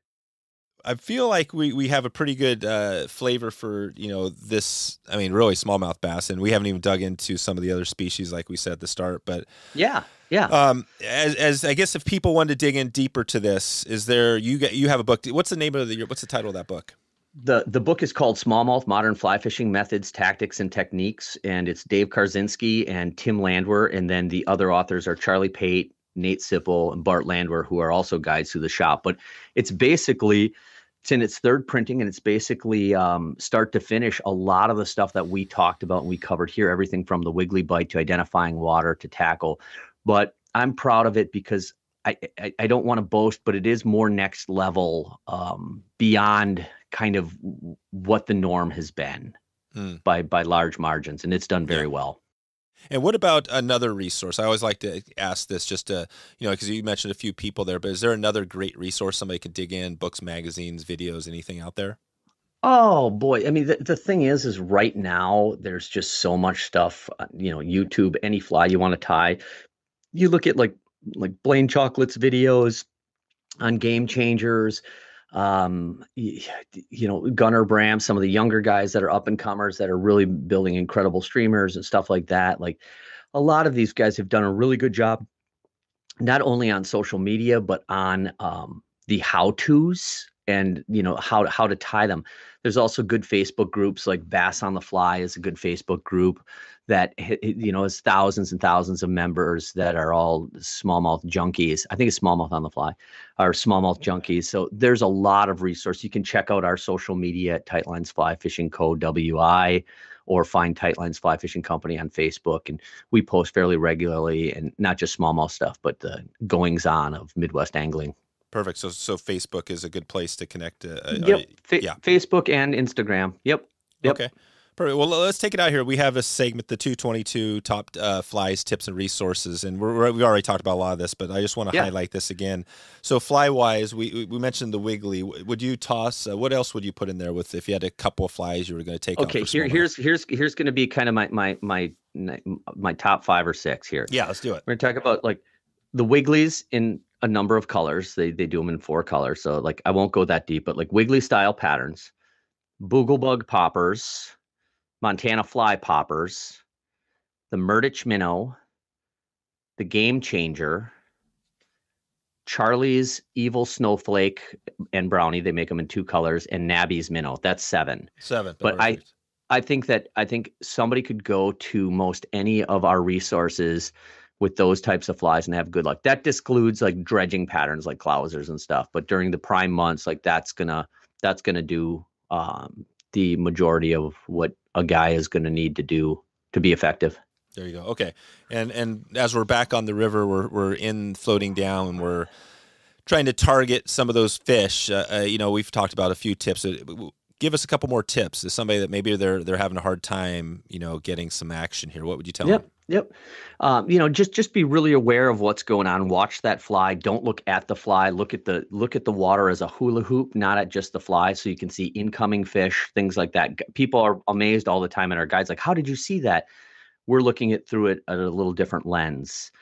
[SPEAKER 2] I feel like we, we have a pretty good uh, flavor for you know this. I mean, really smallmouth bass, and we haven't even dug into some of the other species like we said at the start. But
[SPEAKER 1] Yeah. Yeah.
[SPEAKER 2] um, as, as I guess if people wanted to dig in deeper to this, is there you get you have a book? What's the name of the what's the title of that book?
[SPEAKER 1] The the book is called Smallmouth Modern Fly Fishing Methods, Tactics, and Techniques, and it's Dave Karczynski and Tim Landwehr, and then the other authors are Charlie Pate, Nate Sipple, and Bart Landwehr, who are also guides through the shop. But it's basically it's in its third printing and it's basically um, start to finish a lot of the stuff that we talked about and we covered here everything from the wiggly bite to identifying water to tackle but i'm proud of it because i i, I don't want to boast but it is more next level um, beyond kind of what the norm has been mm. by by large margins and it's done very yeah. well
[SPEAKER 2] and what about another resource? I always like to ask this just to, you know, because you mentioned a few people there, but is there another great resource somebody could dig in, books, magazines, videos, anything out there?
[SPEAKER 1] Oh boy. I mean, the, the thing is, is right now there's just so much stuff, uh, you know, YouTube, any fly you want to tie. You look at like, like Blane Chocklett's videos on game changers, um, you, know, Gunnar Brammer, some of the younger guys that are up and comers that are really building incredible streamers and stuff like that. Like a lot of these guys have done a really good job, not only on social media, but on um, the how to's and you know how how to tie them. There's also good Facebook groups like Bass on the Fly is a good Facebook group that you know has thousands and thousands of members that are all smallmouth junkies. I think it's smallmouth on the fly, or smallmouth junkies. So there's a lot of resource. You can check out our social media at Tightlines Fly Fishing Co. WI or find Tightlines Fly Fishing Company on Facebook. And we post fairly regularly and not just smallmouth stuff, but the goings on of Midwest angling.
[SPEAKER 2] Perfect. So, so Facebook is a good place to connect. Uh,
[SPEAKER 1] uh yep. Fa- yeah. Facebook and Instagram. Yep. Yep.
[SPEAKER 2] Okay. Perfect. Well, let's take it out here. We have a segment, the 222 top uh, flies, tips, and resources, and we're, we already talked about a lot of this, but I just want to yeah. highlight this again. So, fly wise, we we mentioned the wiggly. Would you toss? Uh, what else would you put in there with if you had a couple of flies you were going to take?
[SPEAKER 1] Okay, here, here's here's here's going to be kind of my my my my top five or six here.
[SPEAKER 2] Yeah, let's do it.
[SPEAKER 1] We're going to talk about like the wigglies in a number of colors. They they do them in four colors, so like I won't go that deep, but like wiggly style patterns, booglebug poppers Montana fly poppers, the Murdich minnow, the game changer, Charlie's evil snowflake and brownie. They make them in two colors, and Nabby's minnow. That's seven.
[SPEAKER 2] Seven.
[SPEAKER 1] But I, I think that I think somebody could go to most any of our resources with those types of flies and have good luck. That excludes like dredging patterns like clousers and stuff. But during the prime months, like that's gonna that's gonna do um, the majority of what a guy is going to need to do to be effective.
[SPEAKER 2] There you go. Okay, and and as we're back on the river, we're we're in floating down, and we're trying to target some of those fish. Uh, uh, you know, we've talked about a few tips. Uh, give us a couple more tips. As somebody that maybe they're they're having a hard time, you know, getting some action here, what would you tell
[SPEAKER 1] yep.
[SPEAKER 2] them?
[SPEAKER 1] Yep. Um, you know, just just be really aware of what's going on. Watch that fly. Don't look at the fly. Look at the look at the water as a hula hoop, not at just the fly. So you can see incoming fish, things like that. People are amazed all the time, and our guides like, "How did you see that?" We're looking at through it at a little different lens.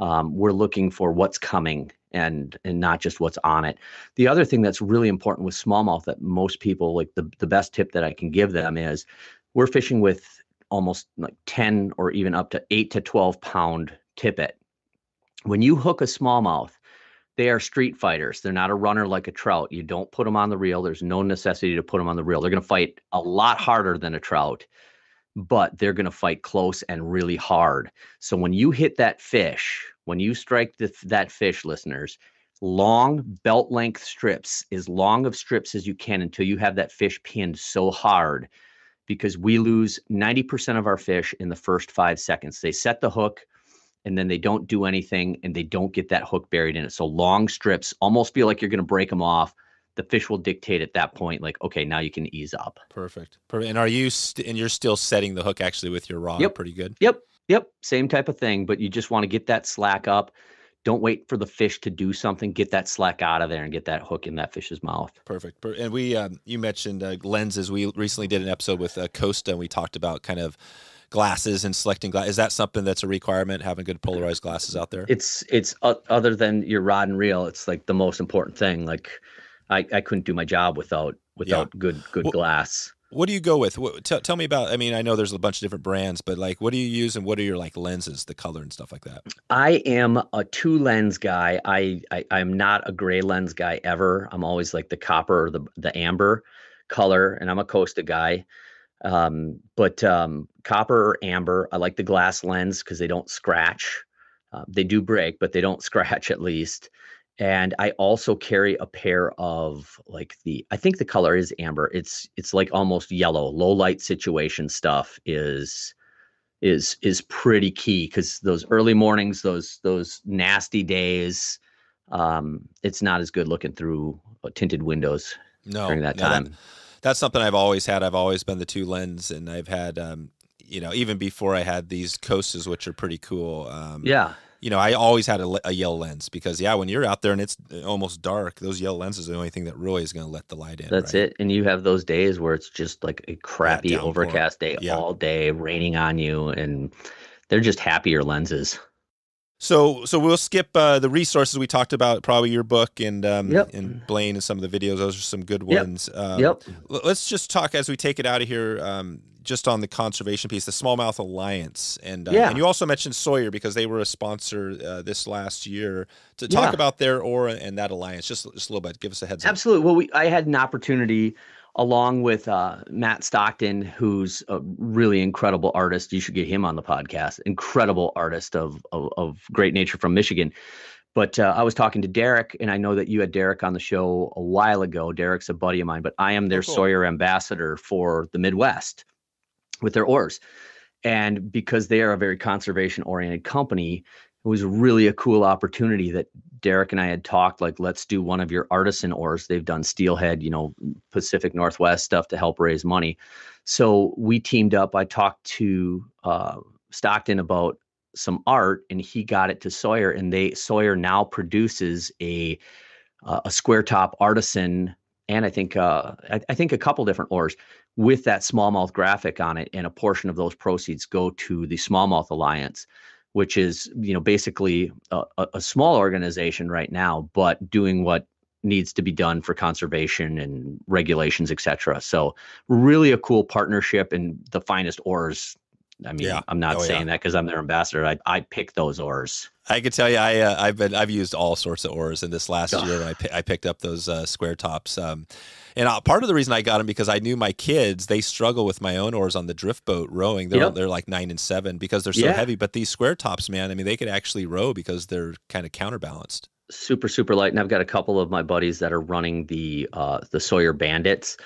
[SPEAKER 1] Um, we're looking for what's coming and and not just what's on it. The other thing that's really important with smallmouth that most people like the the best tip that I can give them is we're fishing with almost like 10 or even up to 8 to 12 pound tippet. When you hook a smallmouth, they are street fighters. They're not a runner like a trout. You don't put them on the reel. There's no necessity to put them on the reel. They're going to fight a lot harder than a trout, but they're going to fight close and really hard. So when you hit that fish, when you strike the, that fish, listeners, long belt length strips, as long of strips as you can until you have that fish pinned so hard because we lose 90% of our fish in the first five seconds. They set the hook and then they don't do anything and they don't get that hook buried in it. So long strips almost feel like you're going to break them off. The fish will dictate at that point, like, okay, now you can ease up.
[SPEAKER 2] Perfect. Perfect. And are you, st- and you're still setting the hook actually with your rod?
[SPEAKER 1] Yep.
[SPEAKER 2] Pretty good.
[SPEAKER 1] Yep. Yep. Same type of thing, but you just want to get that slack up don't wait for the fish to do something. Get that slack out of there and get that hook in that fish's mouth.
[SPEAKER 2] Perfect. And we, um, you mentioned uh, lenses. We recently did an episode with uh, Costa, and we talked about kind of glasses and selecting glass. Is that something that's a requirement? Having good polarized glasses out there?
[SPEAKER 1] It's it's uh, other than your rod and reel. It's like the most important thing. Like I, I couldn't do my job without without yeah. good good well, glass.
[SPEAKER 2] What do you go with? What, t- tell me about. I mean, I know there's a bunch of different brands, but like, what do you use, and what are your like lenses, the color and stuff like that?
[SPEAKER 1] I am a two lens guy. I, I I'm not a gray lens guy ever. I'm always like the copper or the the amber color, and I'm a Costa guy. Um, but um, copper or amber, I like the glass lens because they don't scratch. Uh, they do break, but they don't scratch at least. And I also carry a pair of like the I think the color is amber. It's it's like almost yellow. Low light situation stuff is is is pretty key because those early mornings, those those nasty days, um, it's not as good looking through uh, tinted windows
[SPEAKER 2] no,
[SPEAKER 1] during that
[SPEAKER 2] no,
[SPEAKER 1] time.
[SPEAKER 2] that- that's something I've always had. I've always been the two lens, and I've had, um, you know, even before I had these Costas, which are pretty cool. Um,
[SPEAKER 1] yeah,
[SPEAKER 2] you know, I always had a, a yellow lens because, yeah, when you're out there and it's uh, almost dark, those yellow lenses are the only thing that really is going to let the light in.
[SPEAKER 1] that's
[SPEAKER 2] right?
[SPEAKER 1] it. And you have those days where it's just like a crappy overcast day
[SPEAKER 2] Yeah.
[SPEAKER 1] all day, raining on you, and they're just happier lenses.
[SPEAKER 2] So, so we'll skip uh, the resources we talked about, probably your book and um,
[SPEAKER 1] Yep.
[SPEAKER 2] and Blane and some of the videos. Those are some good
[SPEAKER 1] Yep.
[SPEAKER 2] ones. Um,
[SPEAKER 1] yep.
[SPEAKER 2] Let's just talk as we take it out of here, um, just on the conservation piece, the Smallmouth Alliance, and uh,
[SPEAKER 1] Yeah.
[SPEAKER 2] and you also mentioned Sawyer because they were a sponsor uh, this last year to talk
[SPEAKER 1] Yeah.
[SPEAKER 2] about their aura and that alliance. Just just a little bit. Give us a heads up.
[SPEAKER 1] Absolutely. Well, we I had an opportunity along with uh, Matt Stockton, who's a really incredible artist. You should get him on the podcast. Incredible artist of of, of great nature from Michigan. But uh, I was talking to Derek, and I know that you had Derek on the show a while ago. Derek's a buddy of mine, but I am their
[SPEAKER 2] Oh, cool.
[SPEAKER 1] Sawyer ambassador for the Midwest with their oars. And because they are a very conservation oriented company, it was really a cool opportunity that Derek and I had talked like, let's do one of your artisan oars. They've done steelhead, you know, Pacific Northwest stuff to help raise money. So we teamed up. I talked to uh, Stockton about some art, and he got it to Sawyer, and they Sawyer now produces a uh, a square top artisan, and I think uh, I, I think a couple different oars with that smallmouth graphic on it, and a portion of those proceeds go to the Smallmouth Alliance which is you know basically a, a, small organization right now, but doing what needs to be done for conservation and regulations, et cetera. So really a cool partnership and the finest oars. I mean,
[SPEAKER 2] Yeah.
[SPEAKER 1] I'm not
[SPEAKER 2] Oh,
[SPEAKER 1] saying
[SPEAKER 2] yeah.
[SPEAKER 1] that because I'm their ambassador. I I pick those oars.
[SPEAKER 2] I could tell you, I uh, I've been I've used all sorts of oars in this last year. I I picked up those uh, square tops, um, and uh, part of the reason I got them because I knew my kids they struggle with my own oars on the drift boat rowing. They're
[SPEAKER 1] Yep.
[SPEAKER 2] they're like nine and seven because they're so
[SPEAKER 1] Yeah.
[SPEAKER 2] heavy. But these square tops, man, I mean, they could actually row because they're kind of counterbalanced.
[SPEAKER 1] super super light and i've got a couple of my buddies that are running the uh the sawyer bandits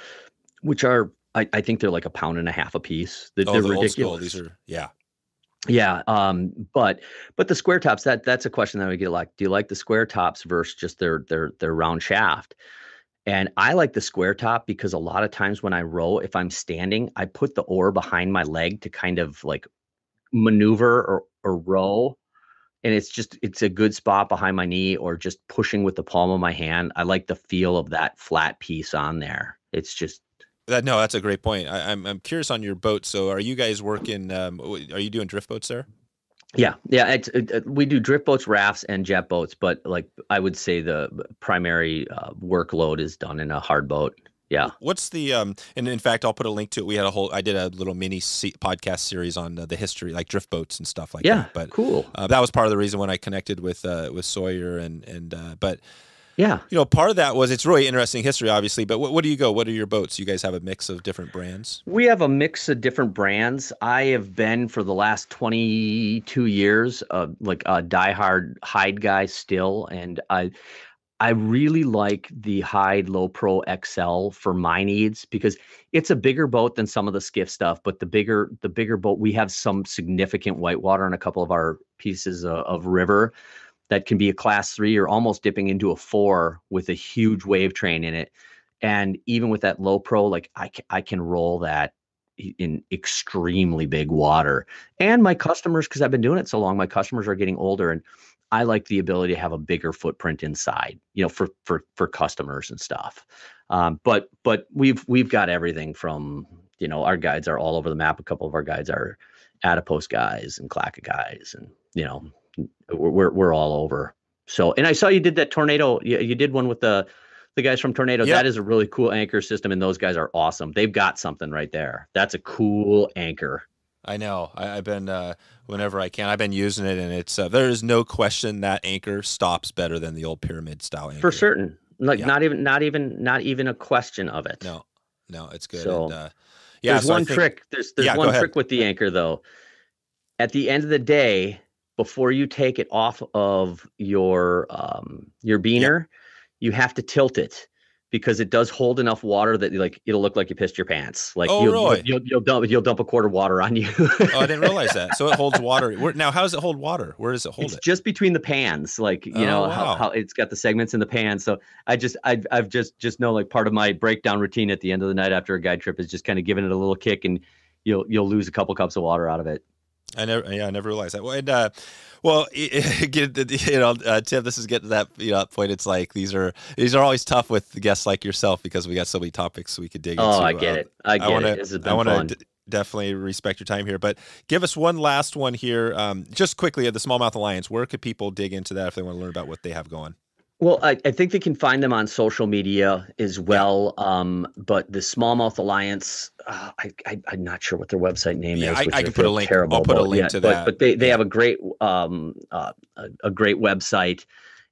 [SPEAKER 1] which are i, I think they're like a pound and a half a piece they're,
[SPEAKER 2] Oh,
[SPEAKER 1] they're
[SPEAKER 2] the
[SPEAKER 1] ridiculous
[SPEAKER 2] These are yeah.
[SPEAKER 1] yeah um but but the square tops that that's a question that we get like do you like the square tops versus just their their their round shaft? And i like the square top because a lot of times when i row if i'm standing i put the oar behind my leg to kind of like maneuver or or row. And it's just it's a good spot behind my knee or just pushing with the palm of my hand. I like the feel of that flat piece on there. It's just
[SPEAKER 2] That, no, that's a great point. I, I'm I'm curious on your boat. So, are you guys working? Um, are you doing drift boats there?
[SPEAKER 1] yeah yeah it's, it, it- we do drift boats rafts and jet boats but like i would say the primary uh, workload is done in a hard boat yeah
[SPEAKER 2] What's the um? And in fact, I'll put a link to it. We had a whole. I did a little mini se- podcast series on uh, the history, like drift boats and stuff like
[SPEAKER 1] yeah
[SPEAKER 2] that. But
[SPEAKER 1] cool
[SPEAKER 2] uh, that was part of the reason when I connected with uh, with Sawyer and and uh, but
[SPEAKER 1] yeah
[SPEAKER 2] you know part of that was it's really interesting history, obviously. But what, what do you go? What are your boats? You guys have a mix of different brands.
[SPEAKER 1] We have a mix of different brands. I have been for the last 22 years, uh, like a diehard Hyde guy still, and I, I really like the Hyde Low Pro XL for my needs because it's a bigger boat than some of the skiff stuff. But the bigger, the bigger boat, we have some significant whitewater on a couple of our pieces of, of river that can be a class three or almost dipping into a four with a huge wave train in it. And even with that low pro, like I, I can roll that in extremely big water. And my customers, because I've been doing it so long, my customers are getting older and I like the ability to have a bigger footprint inside, you know, for for for customers and stuff. Um, but but we've we've got everything from, you know, our guides are all over the map. A couple of our guides are adipose guys and clacka guys, and you know, we're we're, all over. So, and I saw you did that tornado. You, you did one with the the guys from Tornado.
[SPEAKER 2] Yeah.
[SPEAKER 1] That is a really cool anchor system, and those guys are awesome. They've got something right there. That's a cool anchor.
[SPEAKER 2] I know. I, I've been uh, whenever I can. I've been using it, and it's uh, there is no question that anchor stops better than the old pyramid style anchor.
[SPEAKER 1] For certain. Like
[SPEAKER 2] Yeah.
[SPEAKER 1] not even not even not even a question of it.
[SPEAKER 2] No, no, it's good.
[SPEAKER 1] So,
[SPEAKER 2] and, uh, yeah,
[SPEAKER 1] there's
[SPEAKER 2] so
[SPEAKER 1] one
[SPEAKER 2] think-
[SPEAKER 1] trick. There's there's
[SPEAKER 2] Yeah,
[SPEAKER 1] one trick with the anchor though. At the end of the day, before you take it off of your um, your biner, you have to tilt it because it does hold enough water that like it'll look like you pissed your pants. Like
[SPEAKER 2] Oh,
[SPEAKER 1] you'll,
[SPEAKER 2] really?
[SPEAKER 1] you'll, you'll dump you'll dump a quart of water on you.
[SPEAKER 2] Oh, I didn't realize that. So it holds water. Where, now, how does it hold water? Where does it hold it?
[SPEAKER 1] it's
[SPEAKER 2] it?
[SPEAKER 1] just between the pans, like you
[SPEAKER 2] Oh,
[SPEAKER 1] know
[SPEAKER 2] wow.
[SPEAKER 1] how, how it's got the segments in the pan. So I just I I've just just know like part of my breakdown routine at the end of the night after a guide trip is just kind of giving it a little kick and you'll you'll lose a couple cups of water out of it.
[SPEAKER 2] I never, yeah, I never realized that. Well, and, uh, well, get you know, uh, Tim, this is getting to that you know point. It's like these are these are always tough with guests like yourself because we got so many topics we could dig into.
[SPEAKER 1] Oh, I get
[SPEAKER 2] Uh,
[SPEAKER 1] it. I get
[SPEAKER 2] wanna,
[SPEAKER 1] it. This has
[SPEAKER 2] I wanna, definitely respect your time here, but give us one last one here, um, just quickly at the Smallmouth Alliance. Where could people dig into that if they want to learn about what they have going?
[SPEAKER 1] Well, I, I think they can find them on social media as well. Um, but the Smallmouth Alliance, uh, I, I I'm not sure what their website name
[SPEAKER 2] Yeah,
[SPEAKER 1] is.
[SPEAKER 2] I-
[SPEAKER 1] which
[SPEAKER 2] I can put a link-
[SPEAKER 1] Terrible
[SPEAKER 2] I'll put a link
[SPEAKER 1] Yeah,
[SPEAKER 2] to
[SPEAKER 1] but,
[SPEAKER 2] that.
[SPEAKER 1] But they they have a great um uh, a, a great website,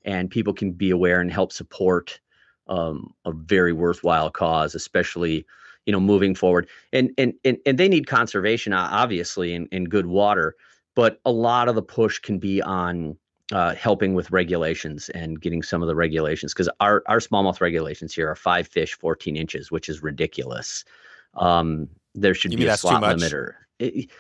[SPEAKER 1] and people can be aware and help support um a very worthwhile cause, especially you know moving forward. And and and and they need conservation, obviously, and, and good water. But a lot of the push can be on uh, helping with regulations and getting some of the regulations because our our smallmouth regulations here are five fish, 14 inches, which is ridiculous. Um, there should
[SPEAKER 2] You
[SPEAKER 1] be a slot limiter. It-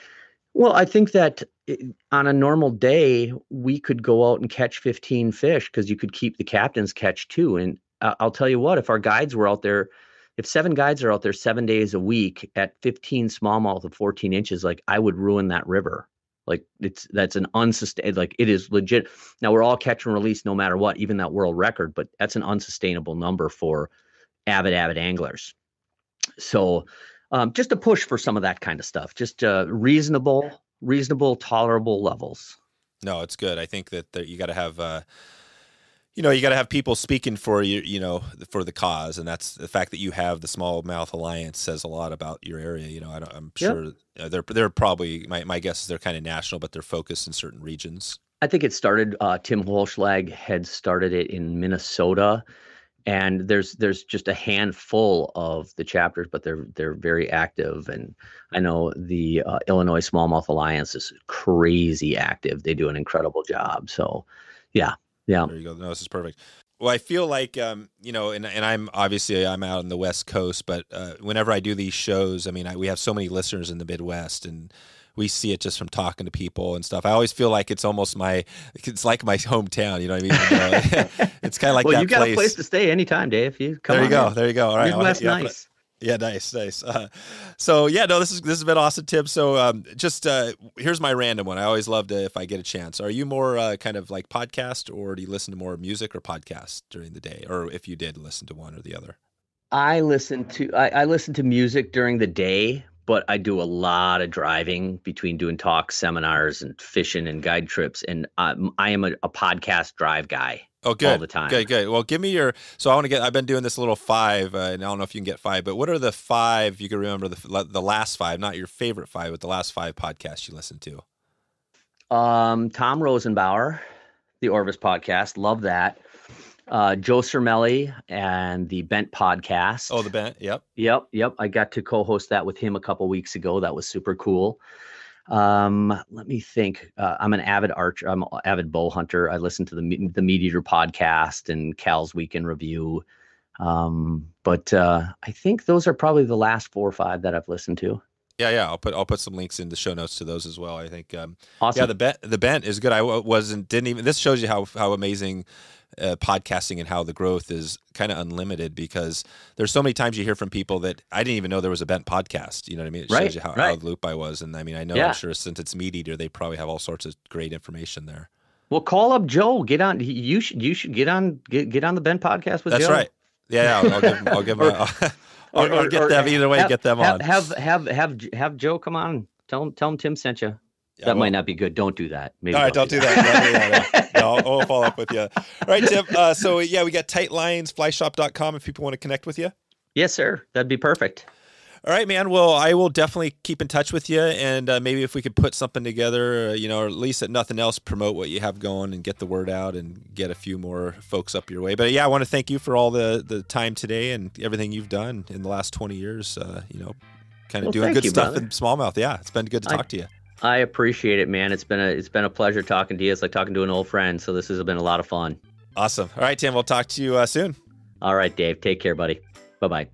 [SPEAKER 1] well, I think that it- on a normal day we could go out and catch 15 fish because you could keep the captain's catch too. And I- I'll tell you what, if our guides were out there, if seven guides are out there seven days a week at 15 smallmouth of 14 inches, like I would ruin that river. Like it's that's an unsustained like it is legit. Now we're all catch and release no matter what, even that world record, but that's an unsustainable number for avid avid anglers. So um, just a push for some of that kind of stuff, just uh, reasonable, reasonable, tolerable levels.
[SPEAKER 2] No, it's good. I think that there, you got to have, uh, you know, you got to have people speaking for you, you know, for the cause, and that's the fact that you have the Smallmouth Alliance says a lot about your area. You know, I don't, I'm
[SPEAKER 1] Yep.
[SPEAKER 2] sure uh, they're they're probably my my guess is they're kind of national, but they're focused in certain regions.
[SPEAKER 1] I think it started. Uh, Tim Holschlag had started it in Minnesota, and there's there's just a handful of the chapters, but they're they're very active. And I know the uh, Illinois Smallmouth Alliance is crazy active. They do an incredible job. So, yeah, yeah.
[SPEAKER 2] There you go. No, this is perfect. Well, I feel like um, you know, and and I'm obviously I'm out on the West Coast, but uh, whenever I do these shows, I mean, I, we have so many listeners in the Midwest, and we see it just from talking to people and stuff. I always feel like it's almost my, it's like my hometown. You know what I mean? You know, it's kind of like
[SPEAKER 1] well,
[SPEAKER 2] that
[SPEAKER 1] you got
[SPEAKER 2] place.
[SPEAKER 1] a place to stay anytime, Dave. You come
[SPEAKER 2] there you go.
[SPEAKER 1] in.
[SPEAKER 2] There you go. All right.
[SPEAKER 1] Midwest nice.
[SPEAKER 2] Yeah, nice, nice. Uh, so yeah, no, this is this has been awesome, Tim. So um, just uh, here's my random one. I always love to if I get a chance. Are you more uh, kind of like podcast, or do you listen to more music or podcast during the day, or if you did listen to one or the other?
[SPEAKER 1] I listen to I, I listen to music during the day, but I do a lot of driving between doing talks, seminars, and fishing and guide trips. And um, I am a, a podcast drive guy.
[SPEAKER 2] Oh, good.
[SPEAKER 1] All the time.
[SPEAKER 2] Good, good. Well, give me your. So I want to get. I've been doing this little five, uh, and I don't know if you can get five, but what are the five you can remember the the last five, not your favorite five, but the last five podcasts you listened to?
[SPEAKER 1] Um, Tom Rosenbauer, the Orvis podcast, love that. Uh, Joe Cermele and the Bent podcast.
[SPEAKER 2] Oh, the Bent. Yep.
[SPEAKER 1] Yep, yep. I got to co-host that with him a couple weeks ago. That was super cool. Um, let me think. Uh, I'm an avid archer. I'm an avid bow hunter. I listen to the the MeatEater podcast and Cal's Week in Review. Um, but uh, I think those are probably the last four or five that I've listened to.
[SPEAKER 2] Yeah, yeah. I'll put I'll put some links in the show notes to those as well. I think. Um,
[SPEAKER 1] Awesome.
[SPEAKER 2] Yeah, the bent the bent is good. I wasn't didn't even. This shows you how how amazing uh, podcasting and how the growth is kind of unlimited because there's so many times you hear from people that I didn't even know there was a bent podcast. You know what I mean? It
[SPEAKER 1] Right,
[SPEAKER 2] shows you how,
[SPEAKER 1] right.
[SPEAKER 2] loop I was, and I mean I know
[SPEAKER 1] Yeah.
[SPEAKER 2] I'm sure since it's MeatEater, they probably have all sorts of great information there.
[SPEAKER 1] well, call up Joe. Get on. You should. You should get on. Get, get on the Bent podcast with
[SPEAKER 2] That's right. Yeah, I'll, I'll give I'll give
[SPEAKER 1] Or-
[SPEAKER 2] a- I'll, I'll get them either way.
[SPEAKER 1] have-
[SPEAKER 2] get them
[SPEAKER 1] have,
[SPEAKER 2] on.
[SPEAKER 1] Have have have have Joe come on. Tell him tell him Tim sent you.
[SPEAKER 2] Yeah,
[SPEAKER 1] that
[SPEAKER 2] well-
[SPEAKER 1] might not be good. Don't do that. Maybe
[SPEAKER 2] All right, don't do that. Don't do that. No, no, I'll follow up with you. All right, Tim. Uh, so yeah, we got tightlinesflyshop.com if people want to connect with you.
[SPEAKER 1] Yes, sir. That'd be perfect.
[SPEAKER 2] All right, man. Well, I will definitely keep in touch with you, and uh, maybe if we could put something together, uh, you know, or at least at nothing else, promote what you have going and get the word out and get a few more folks up your way. But yeah, I want to thank you for all the the time today and everything you've done in the last twenty years. Uh, you know, kind of
[SPEAKER 1] Well,
[SPEAKER 2] doing good
[SPEAKER 1] you,
[SPEAKER 2] stuff
[SPEAKER 1] brother.
[SPEAKER 2] in smallmouth. Yeah, it's been good to
[SPEAKER 1] I-
[SPEAKER 2] talk to you.
[SPEAKER 1] I appreciate it, man. It's been a it's been a pleasure talking to you. It's like talking to an old friend. So this has been a lot of fun.
[SPEAKER 2] Awesome. All right, Tim. We'll talk to you uh, soon.
[SPEAKER 1] All right, Dave. Take care, buddy. Bye bye.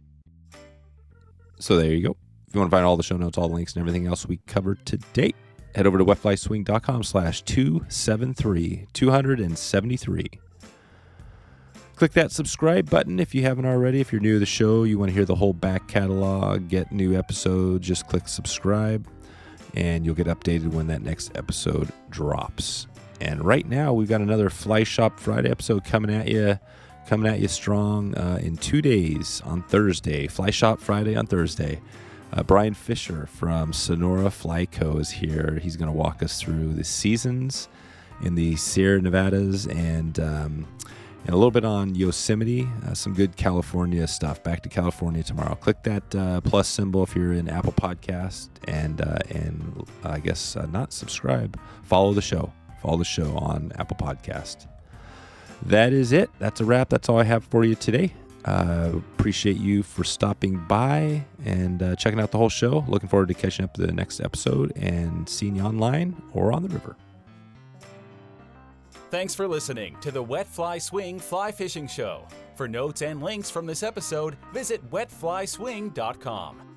[SPEAKER 2] So there you go. If you want to find all the show notes, all the links, and everything else we covered today, head over to wetflyswing.com slash 273 273. Click that subscribe button if you haven't already. If you're new to the show, you want to hear the whole back catalog, get new episodes, just click subscribe and you'll get updated when that next episode drops. And right now, we've got another Fly Shop Friday episode coming at you, coming at you strong uh, in two days on Thursday. Fly Shop Friday on Thursday. Uh, Brian Fisher from Sonora Fly Co. is here. He's going to walk us through the seasons in the Sierra Nevadas and um, and a little bit on Yosemite, uh, some good California stuff. Back to California tomorrow. Click that uh, plus symbol if you're in Apple Podcast, and uh, and I guess uh, not subscribe. Follow the show. Follow the show on Apple Podcast. That is it. That's a wrap. That's all I have for you today. Uh, appreciate you for stopping by and uh, checking out the whole show. Looking forward to catching up the next episode and seeing you online or on the river.
[SPEAKER 3] Thanks for listening to the Wet Fly Swing Fly Fishing Show. For notes and links from this episode, visit wetflyswing.com.